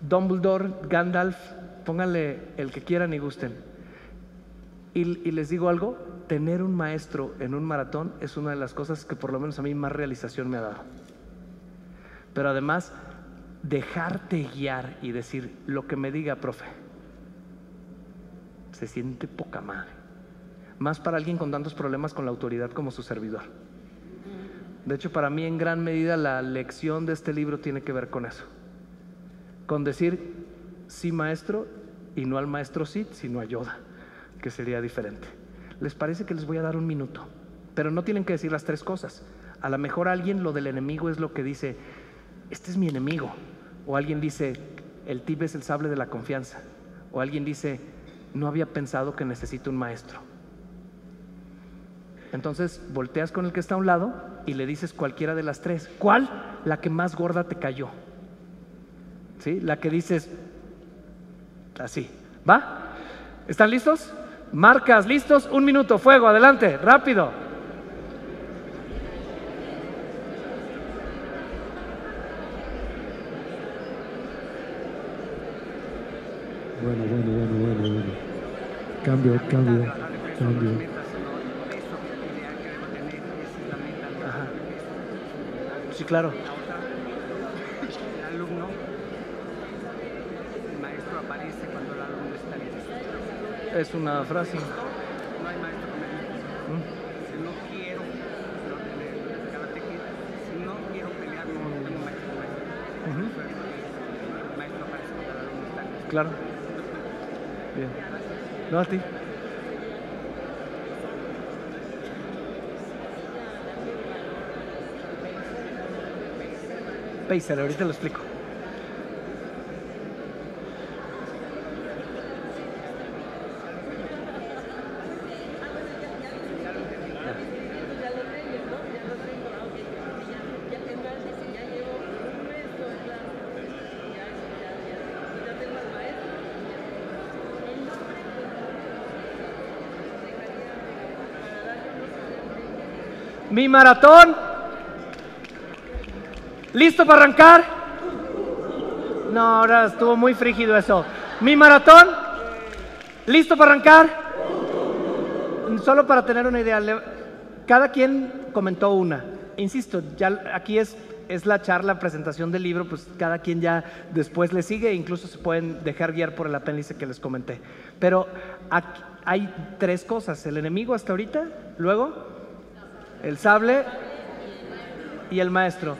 Dumbledore, Gandalf, pónganle el que quieran y gusten. Y les digo algo, tener un maestro en un maratón es una de las cosas que por lo menos a mí más realización me ha dado. Pero además, dejarte guiar y decir lo que me diga, profe, se siente poca madre. Más para alguien con tantos problemas con la autoridad como su servidor. De hecho, para mí en gran medida la lección de este libro tiene que ver con eso. Con decir sí maestro y no al maestro sí, sino a Yoda, que sería diferente. ¿Les parece que les voy a dar un minuto? Pero no tienen que decir las tres cosas. A lo mejor alguien lo del enemigo es lo que dice, este es mi enemigo. O alguien dice, el tip es el sable de la confianza. O alguien dice, no había pensado que necesito un maestro. Entonces volteas con el que está a un lado y le dices cualquiera de las tres. ¿Cuál? La que más gorda te cayó. ¿Sí? La que dices así. ¿Va? ¿Están listos? Marcas, listos. Un minuto, fuego, adelante, rápido. Bueno, bueno, bueno, bueno, bueno. Cambio, cambio, cambio. Ajá. Sí, claro. El alumno, el maestro aparece cuando el alumno está listo. Es una frase. No hay maestro que me diga, si no quiero, si no quiero pelear, no tengo maestro maestro aparece cuando el alumno está listo. Claro. Bien. No a ti. Pacer, ahorita lo explico. Mi maratón. ¿Listo para arrancar? No, ahora estuvo muy frígido eso. Mi maratón. ¿Listo para arrancar? Solo para tener una idea, cada quien comentó una. Insisto, ya aquí es, es la charla, presentación del libro, pues cada quien ya después le sigue, incluso se pueden dejar guiar por el apéndice que les comenté. Pero aquí hay tres cosas, el enemigo hasta ahorita, luego el sable y el maestro.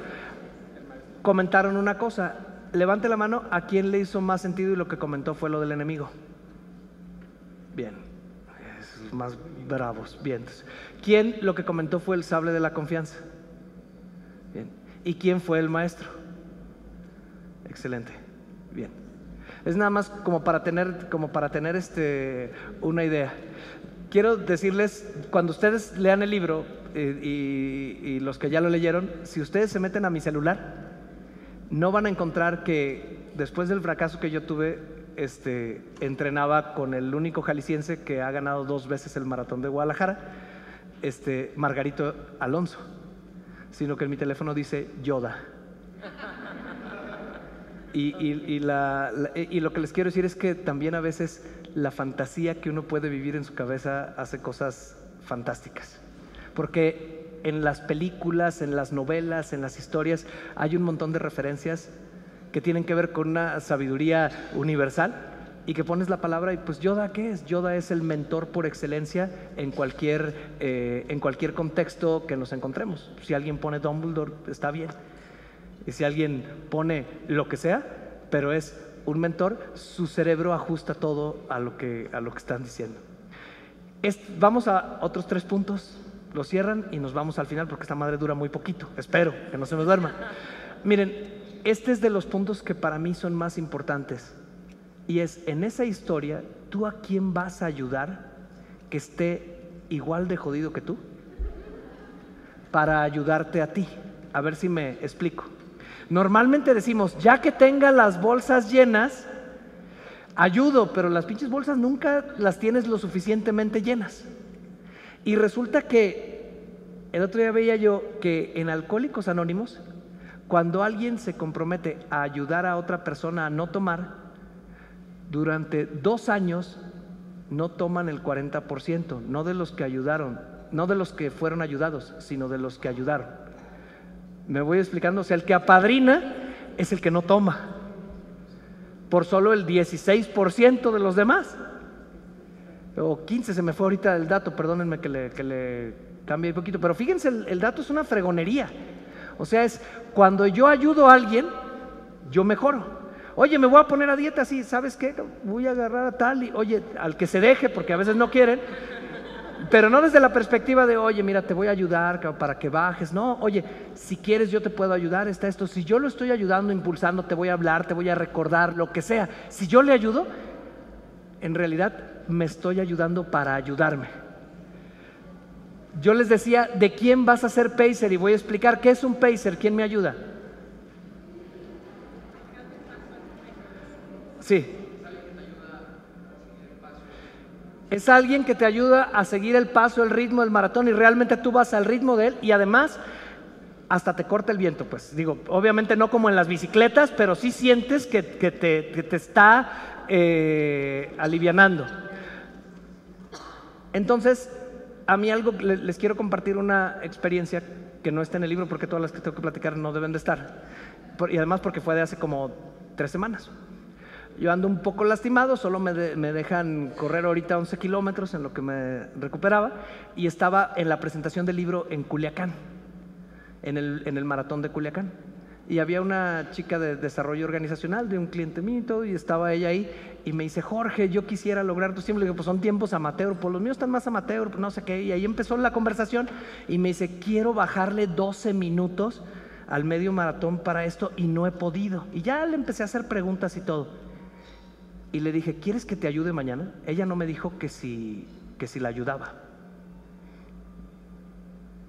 Comentaron una cosa, levante la mano a quién le hizo más sentido y lo que comentó fue lo del enemigo. Bien, más bravos, bien. ¿Quién lo que comentó fue el sable de la confianza? Bien. ¿Y quién fue el maestro? Excelente, bien. Es nada más como para tener, como para tener este, una idea. Quiero decirles, cuando ustedes lean el libro y, los que ya lo leyeron, si ustedes se meten a mi celular, no van a encontrar que después del fracaso que yo tuve, este, entrenaba con el único jalisciense que ha ganado dos veces el maratón de Guadalajara. este, Margarito Alonso, sino que en mi teléfono dice Yoda. Y, y lo que les quiero decir es que también a veces la fantasía que uno puede vivir en su cabeza hace cosas fantásticas. Porque en las películas, en las novelas, en las historias, hay un montón de referencias que tienen que ver con una sabiduría universal y que pones la palabra y pues Yoda, ¿qué es? Yoda es el mentor por excelencia en cualquier, eh, en cualquier contexto que nos encontremos. Si alguien pone Dumbledore, está bien. Y si alguien pone lo que sea, pero es un mentor, su cerebro ajusta todo a lo que, a lo que están diciendo. Vamos a otros tres puntos, lo cierran y nos vamos al final porque esta madre dura muy poquito. Espero que no se nos duerma. Miren, este es de los puntos que para mí son más importantes. Y es, en esa historia, ¿tú a quién vas a ayudar que esté igual de jodido que tú? Para ayudarte a ti. A ver si me explico. Normalmente decimos, ya que tenga las bolsas llenas, ayudo, pero las pinches bolsas nunca las tienes lo suficientemente llenas. Y resulta que el otro día veía yo que en Alcohólicos Anónimos, cuando alguien se compromete a ayudar a otra persona a no tomar, durante dos años no toman el 40%, no de los que ayudaron, no de los que fueron ayudados, sino de los que ayudaron. Me voy explicando, o sea, el que apadrina es el que no toma, por solo el 16% de los demás. O 15, se me fue ahorita el dato, perdónenme que le, que le cambie un poquito, pero fíjense, el, el dato es una fregonería. O sea, es cuando yo ayudo a alguien, yo mejoro. Oye, me voy a poner a dieta así, ¿sabes qué? Voy a agarrar a tal y, oye, al que se deje, porque a veces no quieren, pero no desde la perspectiva de, oye, mira, te voy a ayudar para que bajes. No, oye, si quieres yo te puedo ayudar, está esto. Si yo lo estoy ayudando, impulsando, te voy a hablar, te voy a recordar, lo que sea. Si yo le ayudo, en realidad me estoy ayudando para ayudarme. Yo les decía, ¿de quién vas a ser pacer? Y voy a explicar qué es un pacer, ¿quién me ayuda? Sí. Es alguien que te ayuda a seguir el paso, el ritmo del maratón y realmente tú vas al ritmo de él y además hasta te corta el viento, pues digo, obviamente no como en las bicicletas, pero sí sientes que, que te, que te está eh, alivianando. Entonces, a mí algo, le- les quiero compartir una experiencia que no está en el libro porque todas las que tengo que platicar no deben de estar. Y además porque fue de hace como tres semanas. Yo ando un poco lastimado, solo me, de- dejan correr ahorita 11 kilómetros en lo que me recuperaba y estaba en la presentación del libro en Culiacán, en el maratón de Culiacán. Y había una chica de desarrollo organizacional de un cliente mío y estaba ella ahí y me dice, Jorge, yo quisiera lograr tu tiempo. Le pues son tiempos amateur, pues los míos están más amateur, pues no sé qué. Y ahí empezó la conversación y me dice, quiero bajarle 12 minutos al medio maratón para esto y no he podido. Y ya le empecé a hacer preguntas y todo. Y le dije, ¿quieres que te ayude mañana? Ella no me dijo que si, que si la ayudaba.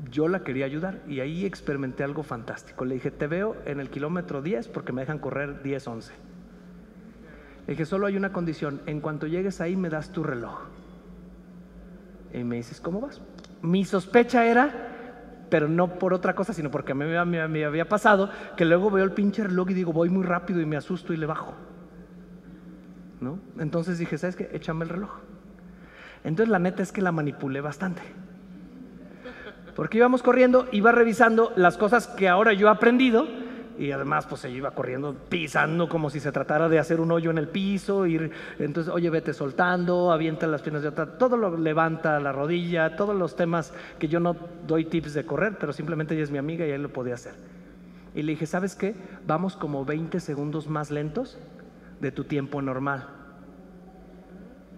Yo la quería ayudar y ahí experimenté algo fantástico. Le dije, te veo en el kilómetro 10 porque me dejan correr 10, 11. Le dije, solo hay una condición, en cuanto llegues ahí me das tu reloj. Y me dices, ¿cómo vas? Mi sospecha era, pero no por otra cosa, sino porque a mí me, había pasado, que luego veo el pinche reloj y digo, voy muy rápido y me asusto y le bajo. ¿No? Entonces dije, ¿sabes qué? Échame el reloj. Entonces la neta es que la manipulé bastante. Porque íbamos corriendo, iba revisando las cosas que ahora yo he aprendido y además pues ella iba corriendo pisando como si se tratara de hacer un hoyo en el piso, ir, entonces oye vete soltando, avienta las piernas de otra, todo lo levanta la rodilla, todos los temas que yo no doy tips de correr, pero simplemente ella es mi amiga y él lo podía hacer. Y le dije, ¿sabes qué? Vamos como 20 segundos más lentos de tu tiempo normal.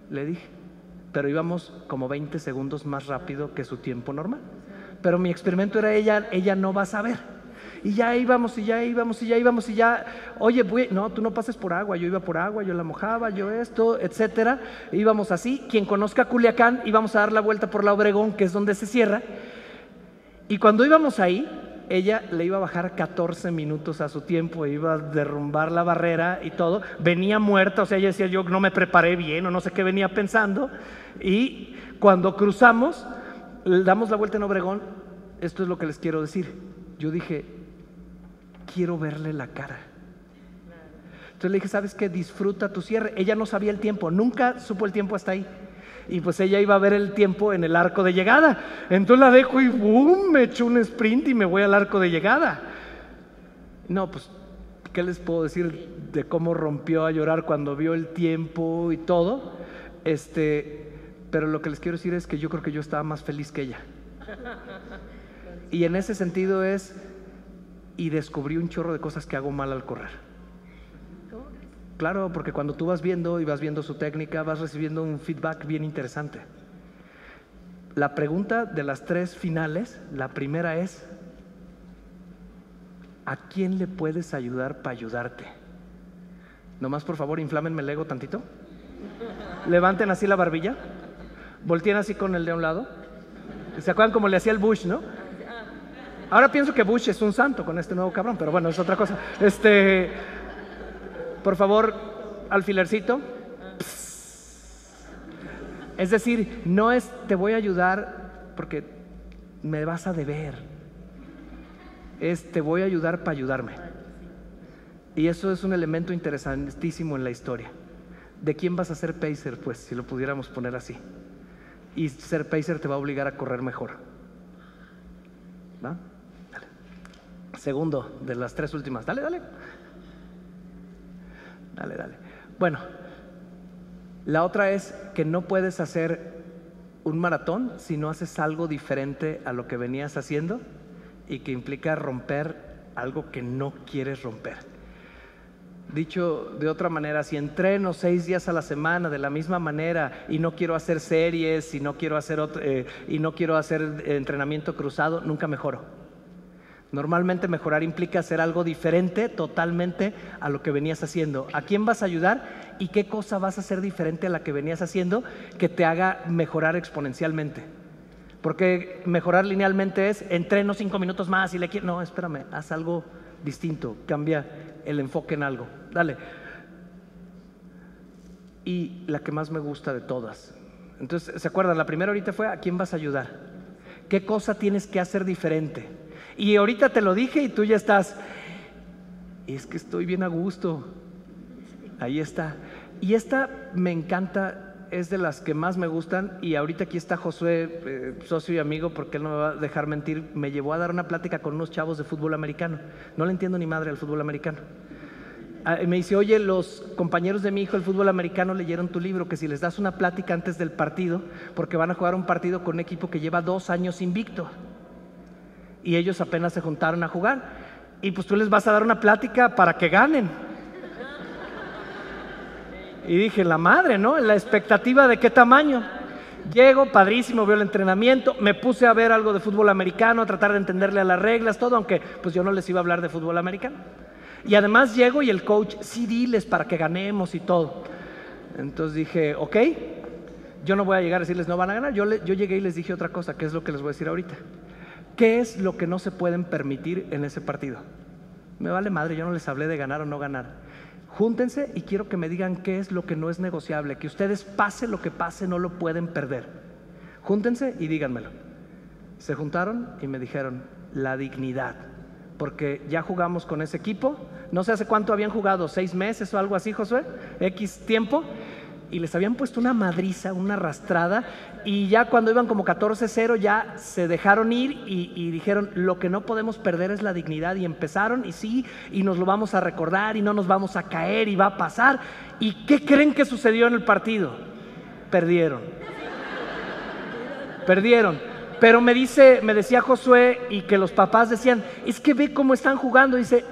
Le dije, pero íbamos como 20 segundos más rápido que su tiempo normal. Pero mi experimento era ella, ella no va a saber. Y ya íbamos, y ya íbamos, y ya íbamos, y ya, oye, voy- no, tú no pases por agua, yo iba por agua, yo la mojaba, yo esto, etcétera. Íbamos así, quien conozca Culiacán, íbamos a dar la vuelta por la Obregón, que es donde se cierra. Y cuando íbamos ahí, ella le iba a bajar 14 minutos a su tiempo, iba a derrumbar la barrera y todo. Venía muerta, o sea, ella decía, yo no me preparé bien o no sé qué venía pensando. Y cuando cruzamos, damos la vuelta en Obregón, esto es lo que les quiero decir. Yo dije, quiero verle la cara. Entonces le dije, ¿sabes qué? Disfruta tu cierre. Ella no sabía el tiempo, nunca supo el tiempo hasta ahí. Y pues ella iba a ver el tiempo en el arco de llegada. Entonces la dejo y ¡boom! Me echo un sprint y me voy al arco de llegada. No, pues, ¿qué les puedo decir de cómo rompió a llorar cuando vio el tiempo y todo? Este, pero lo que les quiero decir es que yo creo que yo estaba más feliz que ella. Y en ese sentido es, y descubrí un chorro de cosas que hago mal al correr. Claro, porque cuando tú vas viendo y vas viendo su técnica, vas recibiendo un feedback bien interesante. La pregunta de las tres finales, la primera es, ¿a quién le puedes ayudar para ayudarte? Nomás por favor, inflámenme el ego tantito. Levanten así la barbilla. Volteen así con el de un lado. ¿Se acuerdan cómo le hacía el Bush, no? Ahora pienso que Bush es un santo con este nuevo cabrón, pero bueno, es otra cosa. Este, por favor, alfilercito. Es decir, no es te voy a ayudar porque me vas a deber. Es te voy a ayudar para ayudarme. Y eso es un elemento interesantísimo en la historia. ¿De quién vas a ser pacer? Pues si lo pudiéramos poner así. Y ser pacer te va a obligar a correr mejor. ¿Va? Dale. Segundo de las tres últimas. Dale, dale. Dale, dale. Bueno, la otra es que no puedes hacer un maratón si no haces algo diferente a lo que venías haciendo y que implica romper algo que no quieres romper. Dicho de otra manera, si entreno seis días a la semana de la misma manera y no quiero hacer series y no quiero hacer, eh, y no quiero hacer entrenamiento cruzado, nunca mejoro. Normalmente mejorar implica hacer algo diferente totalmente a lo que venías haciendo. ¿A quién vas a ayudar y qué cosa vas a hacer diferente a la que venías haciendo que te haga mejorar exponencialmente? Porque mejorar linealmente es entreno cinco minutos más y le quiero. No, espérame, haz algo distinto, cambia el enfoque en algo. Dale. Y la que más me gusta de todas. Entonces, ¿se acuerdan? La primera ahorita fue a quién vas a ayudar. ¿Qué cosa tienes que hacer diferente? Y ahorita te lo dije y tú ya estás. Es que estoy bien a gusto. Ahí está. Y esta me encanta, es de las que más me gustan. Y ahorita aquí está Josué, eh, socio y amigo, porque él no me va a dejar mentir. Me llevó a dar una plática con unos chavos de fútbol americano. No le entiendo ni madre al fútbol americano. Ah, me dice, oye, los compañeros de mi hijo, el fútbol americano, leyeron tu libro, que si les das una plática antes del partido, porque van a jugar un partido con un equipo que lleva dos años invicto. Y ellos apenas se juntaron a jugar. Y pues tú les vas a dar una plática para que ganen. Y dije, la madre, ¿no? La expectativa de qué tamaño. Llego, padrísimo, veo el entrenamiento, me puse a ver algo de fútbol americano, a tratar de entenderle a las reglas, todo, aunque pues yo no les iba a hablar de fútbol americano. Y además llego y el coach, sí, diles para que ganemos y todo. Entonces dije, ok, yo no voy a llegar a decirles no van a ganar. Yo, yo llegué y les dije otra cosa, que es lo que les voy a decir ahorita. ¿Qué es lo que no se pueden permitir en ese partido? Me vale madre, yo no les hablé de ganar o no ganar. Júntense y quiero que me digan qué es lo que no es negociable, que ustedes pase lo que pase, no lo pueden perder. Júntense y díganmelo. Se juntaron y me dijeron, la dignidad porque ya jugamos con ese equipo. No sé hace cuánto habían jugado, seis meses o algo así, Josué, X tiempo. Y les habían puesto una madriza, una arrastrada. Y ya cuando iban como 14-0 ya se dejaron ir y, dijeron, lo que no podemos perder es la dignidad. Y empezaron y sí, y nos lo vamos a recordar y no nos vamos a caer y va a pasar. ¿Y qué creen que sucedió en el partido? Perdieron. Perdieron. Pero me dice, me decía Josué y que los papás decían, es que ve cómo están jugando, dice,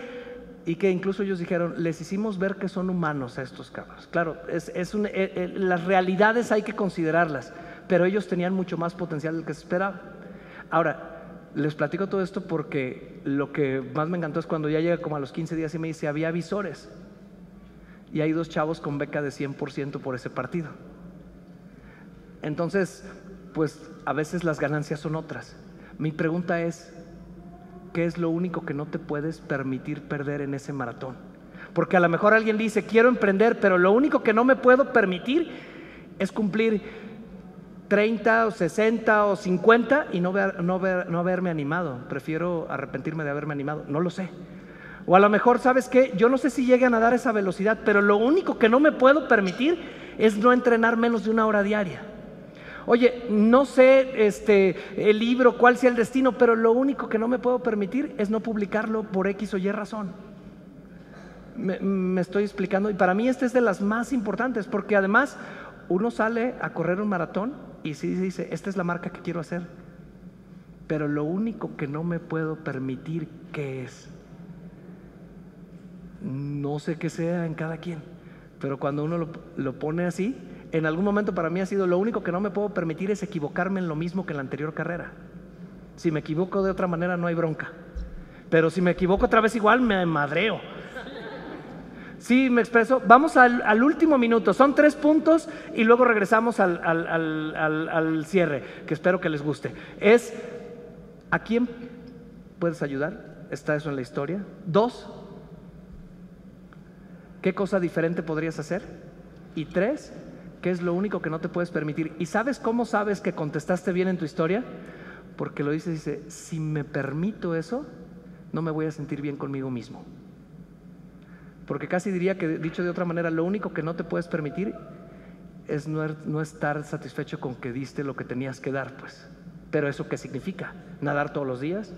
y que incluso ellos dijeron, les hicimos ver que son humanos a estos cabros. Claro, es, es un, eh, eh, las realidades hay que considerarlas, pero ellos tenían mucho más potencial del que se esperaba. Ahora, les platico todo esto porque lo que más me encantó es cuando ya llega como a los 15 días y me dice, había visores. Y hay dos chavos con beca de 100% por ese partido. Entonces, pues a veces las ganancias son otras. Mi pregunta es, ¿qué es lo único que no te puedes permitir perder en ese maratón? Porque a lo mejor alguien dice, quiero emprender, pero lo único que no me puedo permitir es cumplir 30 o 60 o 50 y no, ver- no, no haberme animado. Prefiero arrepentirme de haberme animado. No lo sé. O a lo mejor, ¿sabes qué? Yo no sé si llegan a dar esa velocidad, pero lo único que no me puedo permitir es no entrenar menos de una hora diaria. Oye, no sé este, el libro, cuál sea el destino, pero lo único que no me puedo permitir es no publicarlo por X o Y razón. Me, me estoy explicando y para mí esta es de las más importantes porque además uno sale a correr un maratón y sí dice, esta es la marca que quiero hacer, pero lo único que no me puedo permitir que es, no sé qué sea en cada quien, pero cuando uno lo, lo pone así, en algún momento para mí ha sido lo único que no me puedo permitir es equivocarme en lo mismo que en la anterior carrera. Si me equivoco de otra manera no hay bronca, pero si me equivoco otra vez igual me madreo. Sí, me expreso. Vamos al, último minuto. Son tres puntos y luego regresamos al- al cierre, que espero que les guste. Es, ¿a quién puedes ayudar? ¿Está eso en la historia? Dos, ¿qué cosa diferente podrías hacer? Y tres, ¿qué es lo único que no te puedes permitir? ¿Y sabes cómo sabes que contestaste bien en tu historia? Porque lo dice, dice, si me permito eso, no me voy a sentir bien conmigo mismo. Porque casi diría que, dicho de otra manera, lo único que no te puedes permitir es no, er- no estar satisfecho con que diste lo que tenías que dar, pues. Pero eso qué significa? ¿Nadar todos los días?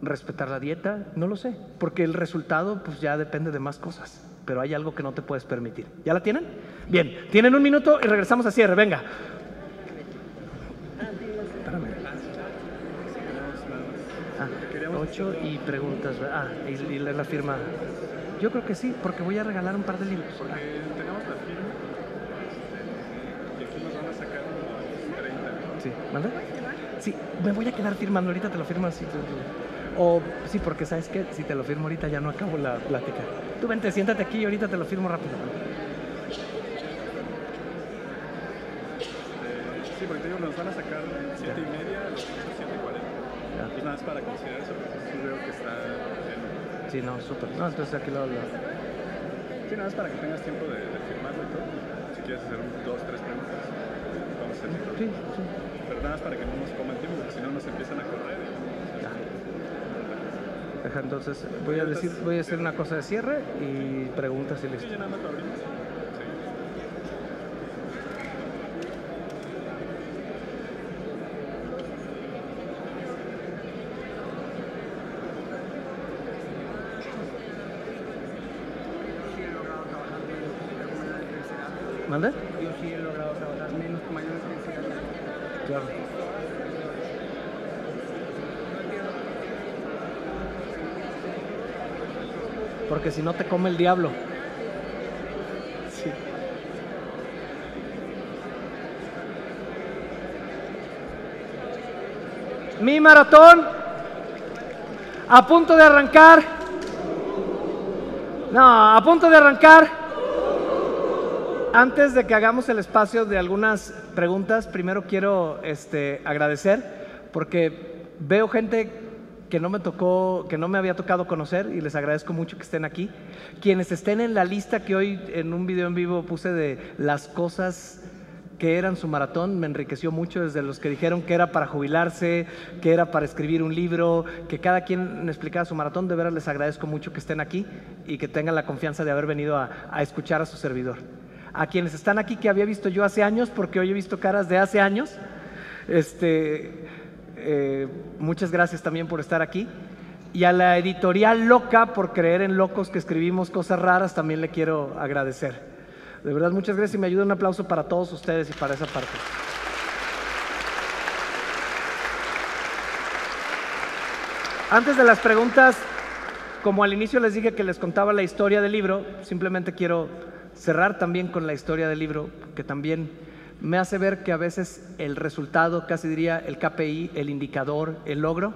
¿Respetar la dieta? No lo sé, porque el resultado pues ya depende de más cosas, pero hay algo que no te puedes permitir. ¿Ya la tienen? Bien, tienen un minuto y regresamos a cierre, venga. Espérame. Ah, ocho y preguntas, ¿verdad? Ah, y, y leer la firma. Yo creo que sí, porque voy a regalar un par de libros. Porque tenemos la firma y aquí nos van a sacar unos 30. Sí, ¿manda? Sí, me voy a quedar firmando, ahorita te lo firmo así. O sí, porque sabes que si te lo firmo ahorita ya no acabo la plática. Tú vente, siéntate aquí y ahorita te lo firmo rápido. Sí, porque te digo, nos van a sacar 7 y media, los 7 y 40. Ya. Pues nada más para considerar eso, porque veo que está lleno. Sí, no, súper. No, entonces aquí lo, lo- Sí, nada más para que tengas tiempo de, de firmarlo y todo. Si quieres hacer un, dos, tres preguntas, vamos a hacerlo. Sí, sí. Pero nada más para que no nos coman tiempo, porque si no nos empiezan a correr. Ya. Deja, entonces voy a decir, voy a hacer una cosa de cierre y preguntas y listo. sí he logrado trabajar menos con mayor intensidad. ¿Mande? Yo sí he logrado trabajar menos con mayor intensidad. Claro. Porque si no te come el diablo. Mi maratón a punto de arrancar. No, a punto de arrancar. Antes de que hagamos el espacio de algunas preguntas, primero quiero este, agradecer porque veo gente que no me tocó, que no me había tocado conocer y les agradezco mucho que estén aquí. Quienes estén en la lista que hoy en un video en vivo puse de las cosas que eran su maratón, me enriqueció mucho desde los que dijeron que era para jubilarse, que era para escribir un libro, que cada quien me explicara su maratón, de veras les agradezco mucho que estén aquí y que tengan la confianza de haber venido a, a escuchar a su servidor. A quienes están aquí que había visto yo hace años, porque hoy he visto caras de hace años, este, eh, muchas gracias también por estar aquí. Y a la editorial Loca por creer en locos que escribimos cosas raras, también le quiero agradecer. De verdad, muchas gracias y me ayuda un aplauso para todos ustedes y para esa parte. Antes de las preguntas, como al inicio les dije que les contaba la historia del libro, simplemente quiero cerrar también con la historia del libro, que también me hace ver que a veces el resultado, casi diría el KPI, el indicador, el logro,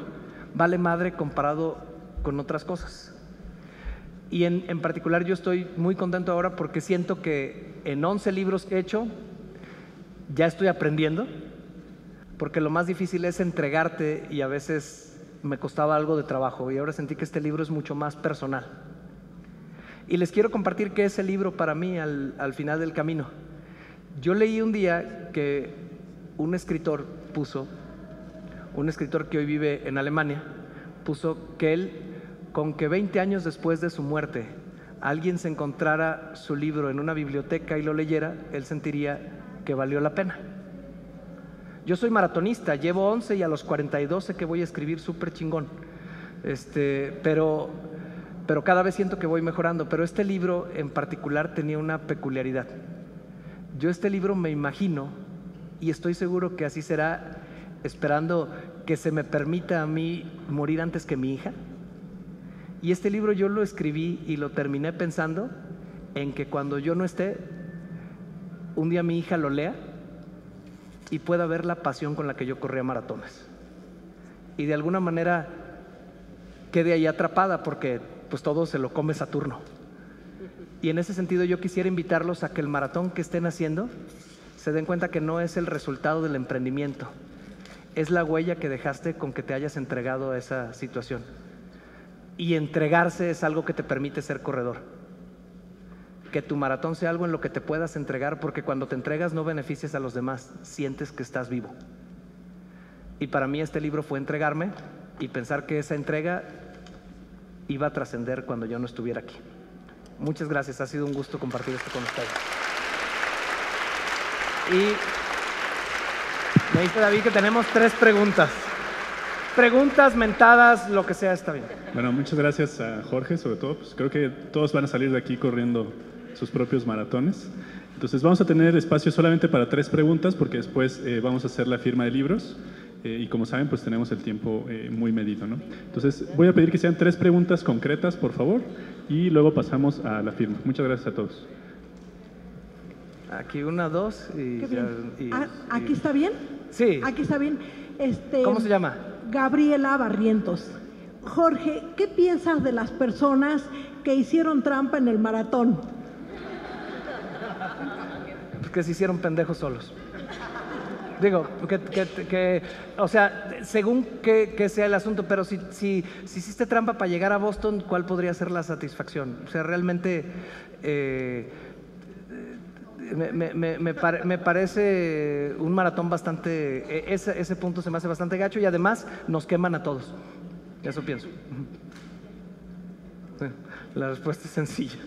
vale madre comparado con otras cosas. Y en, en particular yo estoy muy contento ahora porque siento que en 11 libros que he hecho ya estoy aprendiendo, porque lo más difícil es entregarte y a veces me costaba algo de trabajo y ahora sentí que este libro es mucho más personal. Y les quiero compartir qué es el libro para mí al, al final del camino. Yo leí un día que un escritor puso, un escritor que hoy vive en Alemania, puso que él, con que 20 años después de su muerte, alguien se encontrara su libro en una biblioteca y lo leyera, él sentiría que valió la pena. Yo soy maratonista, llevo 11 y a los 42 sé que voy a escribir súper chingón. Este, pero, pero cada vez siento que voy mejorando. Pero este libro en particular tenía una peculiaridad. Yo este libro me imagino, y estoy seguro que así será, esperando que se me permita a mí morir antes que mi hija. Y este libro yo lo escribí y lo terminé pensando en que cuando yo no esté, un día mi hija lo lea y pueda ver la pasión con la que yo corría maratones. Y de alguna manera quede ahí atrapada porque pues todo se lo come Saturno. Y en ese sentido yo quisiera invitarlos a que el maratón que estén haciendo se den cuenta que no es el resultado del emprendimiento, es la huella que dejaste con que te hayas entregado a esa situación. Y entregarse es algo que te permite ser corredor. Que tu maratón sea algo en lo que te puedas entregar, porque cuando te entregas no beneficias a los demás, sientes que estás vivo. Y para mí este libro fue entregarme y pensar que esa entrega iba a trascender cuando yo no estuviera aquí. Muchas gracias, ha sido un gusto compartir esto con ustedes. Y me dice David que tenemos tres preguntas. Preguntas, mentadas, lo que sea está bien. Bueno, muchas gracias a Jorge, sobre todo. Pues creo que todos van a salir de aquí corriendo sus propios maratones. Entonces vamos a tener espacio solamente para tres preguntas porque después eh, vamos a hacer la firma de libros eh, y como saben pues tenemos el tiempo eh, muy medido. ¿no? Entonces voy a pedir que sean tres preguntas concretas por favor y luego pasamos a la firma. Muchas gracias a todos. Aquí una, dos y... Qué bien. y- Ah, y- ¿Aquí está bien? Sí. Aquí está bien. Este, ¿Cómo se llama? Gabriela Barrientos. Jorge, ¿qué piensas de las personas que hicieron trampa en el maratón? que se hicieron pendejos solos. Digo, que, que- que- o sea, según qué sea el asunto, pero si, si, hiciste trampa para llegar a Boston, ¿cuál podría ser la satisfacción? O sea, realmente eh, me, me- me- me pare- me parece un maratón bastante, e- ese, punto se me hace bastante gacho y además nos queman a todos. Eso pienso. La respuesta es sencilla.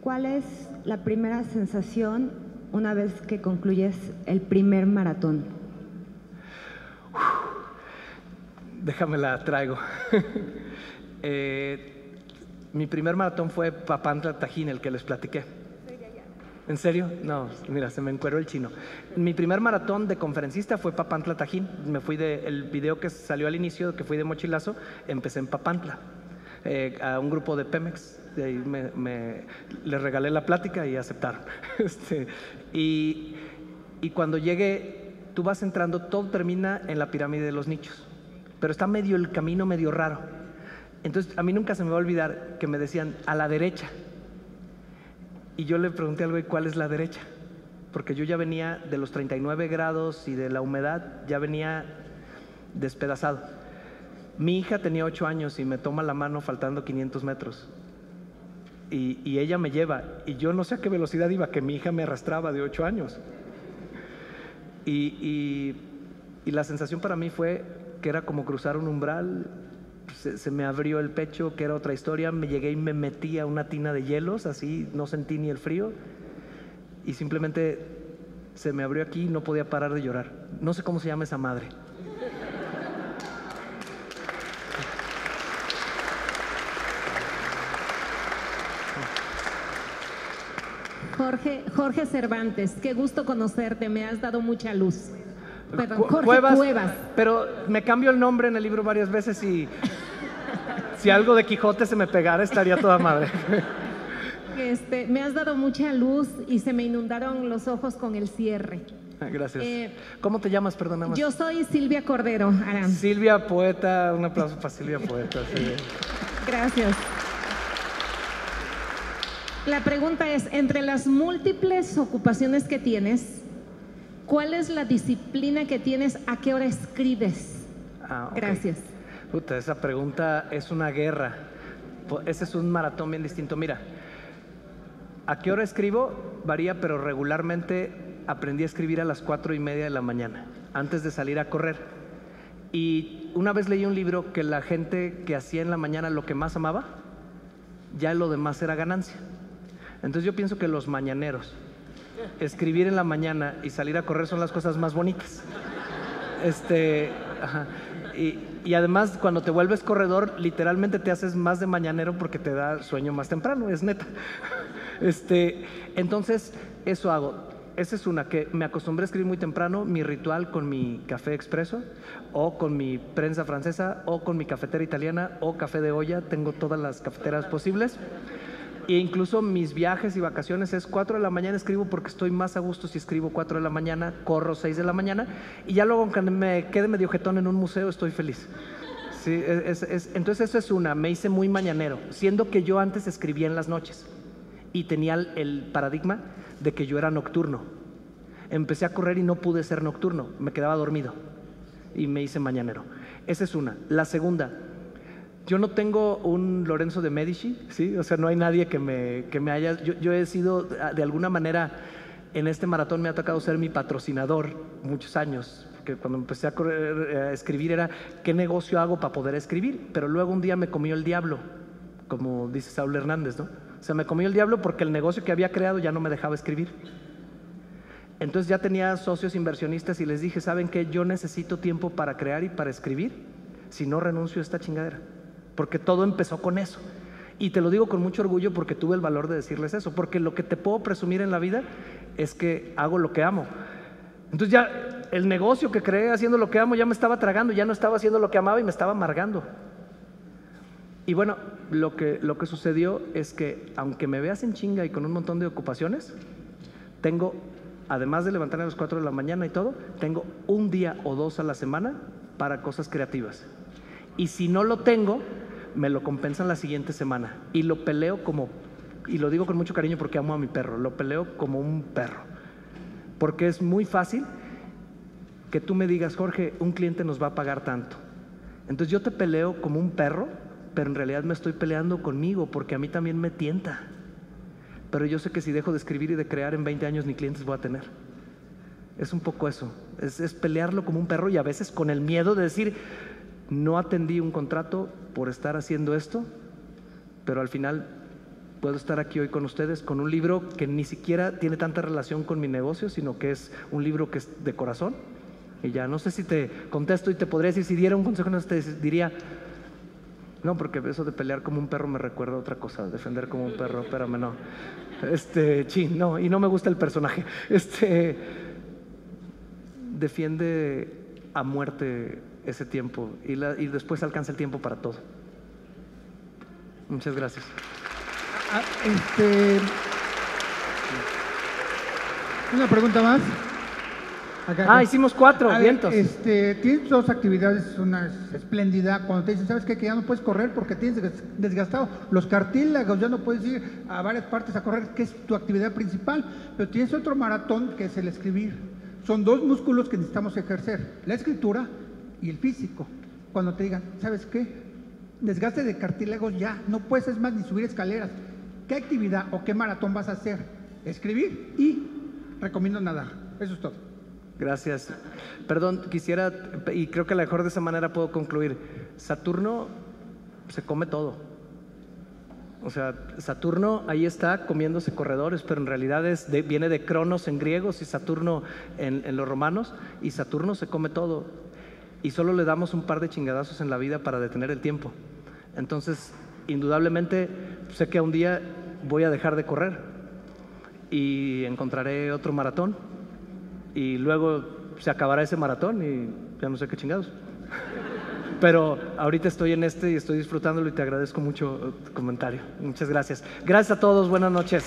¿Cuál es la primera sensación una vez que concluyes el primer maratón? Déjame la traigo. Eh, mi primer maratón fue Papantla Tajín, el que les platiqué. ¿En serio? No, mira, se me encueró el chino. Mi primer maratón de conferencista fue Papantla Tajín. Me fui de, el video que salió al inicio, que fui de mochilazo, empecé en Papantla, eh, a un grupo de Pemex. De ahí me, me- les regalé la plática y aceptaron. Este, y, y cuando llegué, tú vas entrando, todo termina en la pirámide de los nichos, pero está medio el camino medio raro. Entonces, a mí nunca se me va a olvidar que me decían a la derecha. Y yo le pregunté ¿y cuál es la derecha? Porque yo ya venía de los 39 grados y de la humedad, ya venía despedazado. Mi hija tenía 8 años y me toma la mano faltando 500 metros. Y, ella me lleva, y yo no sé a qué velocidad iba, que mi hija me arrastraba de 8 años. Y, y- y la sensación para mí fue que era como cruzar un umbral, se, se me abrió el pecho, que era otra historia, me llegué y me metí a una tina de hielos, así no sentí ni el frío, y simplemente se me abrió aquí y no podía parar de llorar. No sé cómo se llama esa madre. Jorge, Jorge Cervantes, qué gusto conocerte, me has dado mucha luz. Perdón, Jorge Cuevas, Cuevas. Pero me cambio el nombre en el libro varias veces y si algo de Quijote se me pegara estaría toda madre. Este, me has dado mucha luz y se me inundaron los ojos con el cierre. Gracias. Eh, ¿Cómo te llamas? Perdón, nada más. Yo soy Silvia Cordero, Aram. Silvia Poeta, un aplauso para Silvia Poeta. sí. Gracias. La pregunta es, entre las múltiples ocupaciones que tienes, ¿cuál es la disciplina que tienes? ¿A qué hora escribes? Ah, ok. Gracias. Puta, esa pregunta es una guerra. Ese es un maratón bien distinto. Mira, ¿A qué hora escribo? Varía, pero regularmente aprendí a escribir a las cuatro y media de la mañana, antes de salir a correr. Y una vez leí un libro que la gente que hacía en la mañana lo que más amaba, ya lo demás era ganancia. Entonces yo pienso que los mañaneros, escribir en la mañana y salir a correr son las cosas más bonitas. Este, y además cuando te vuelves corredor, literalmente te haces más de mañanero porque te da sueño más temprano, es neta. Este, entonces, eso hago. Esa es una, que me acostumbré a escribir muy temprano, mi ritual con mi café expreso, o con mi prensa francesa, o con mi cafetera italiana, o café de olla, tengo todas las cafeteras posibles. E incluso mis viajes y vacaciones es 4 de la mañana escribo porque estoy más a gusto si escribo 4 de la mañana, corro 6 de la mañana, y ya luego cuando me quede medio jetón en un museo estoy feliz. Sí, es- es- entonces eso es una, me hice muy mañanero, siendo que yo antes escribía en las noches y tenía el paradigma de que yo era nocturno. Empecé a correr y no pude ser nocturno, me quedaba dormido y me hice mañanero. Esa es una. La segunda, yo no tengo un Lorenzo de Medici, ¿sí? O sea, no hay nadie que me, que me haya... Yo, he sido, ah, de alguna manera, en este maratón me ha tocado ser mi patrocinador muchos años, porque cuando empecé a, correr, eh, a escribir era, ¿qué negocio hago para poder escribir? Pero luego un día me comió el diablo, como dice Saúl Hernández, ¿no? O sea, me comió el diablo porque el negocio que había creado ya no me dejaba escribir. Entonces ya tenía socios inversionistas y les dije, ¿saben qué? Yo necesito tiempo para crear y para escribir, si no renuncio a esta chingadera. Porque todo empezó con eso. Y te lo digo con mucho orgullo porque tuve el valor de decirles eso, porque lo que te puedo presumir en la vida es que hago lo que amo. Entonces ya el negocio que creé haciendo lo que amo ya me estaba tragando, ya no estaba haciendo lo que amaba y me estaba amargando. Y bueno, lo que, lo que sucedió es que aunque me veas en chinga y con un montón de ocupaciones, tengo, además de levantarme a las 4 de la mañana y todo, tengo un día o dos a la semana para cosas creativas. Y si no lo tengo, me lo compensan la siguiente semana. Y lo peleo como, y lo digo con mucho cariño porque amo a mi perro, lo peleo como un perro. Porque es muy fácil que tú me digas, Jorge, un cliente nos va a pagar tanto. Entonces yo te peleo como un perro, pero en realidad me estoy peleando conmigo porque a mí también me tienta. Pero yo sé que si dejo de escribir y de crear en 20 años ni clientes voy a tener. Es un poco eso, es, es pelearlo como un perro y a veces con el miedo de decir, no atendí un contrato por estar haciendo esto, pero al final puedo estar aquí hoy con ustedes con un libro que ni siquiera tiene tanta relación con mi negocio, sino que es un libro que es de corazón. Y ya no sé si te contesto y te podría decir, si diera un consejo, no te diría, no, porque eso de pelear como un perro me recuerda otra cosa, defender como un perro, espérame, no. Este, chin, no, y no me gusta el personaje. Este, defiende a muerte ese tiempo y, la- y después alcanza el tiempo para todo. Muchas gracias. Ah, este, una pregunta más. Acá, Ah, hicimos cuatro, A ver, vientos. Este, tienes dos actividades, una es espléndida. Cuando te dicen, ¿sabes qué? Que ya no puedes correr porque tienes des- desgastado los cartílagos, ya no puedes ir a varias partes a correr, que es tu actividad principal. Pero tienes otro maratón que es el escribir. Son dos músculos que necesitamos ejercer, la escritura y el físico. Cuando te digan, ¿sabes qué? Desgaste de cartílagos ya, no puedes es más ni subir escaleras. ¿Qué actividad o qué maratón vas a hacer? Escribir y recomiendo nadar. Eso es todo. Gracias. Perdón, quisiera, y creo que a lo mejor de esa manera puedo concluir. Saturno se come todo. O sea, Saturno ahí está comiéndose corredores, pero en realidad viene de Cronos en griegos y Saturno en los romanos, y Saturno se come todo. Y solo le damos un par de chingadazos en la vida para detener el tiempo. Entonces, indudablemente, sé que un día voy a dejar de correr y encontraré otro maratón y luego se acabará ese maratón y ya no sé qué chingados. Pero ahorita estoy en este y estoy disfrutándolo y te agradezco mucho tu comentario. Muchas gracias. Gracias a todos, buenas noches.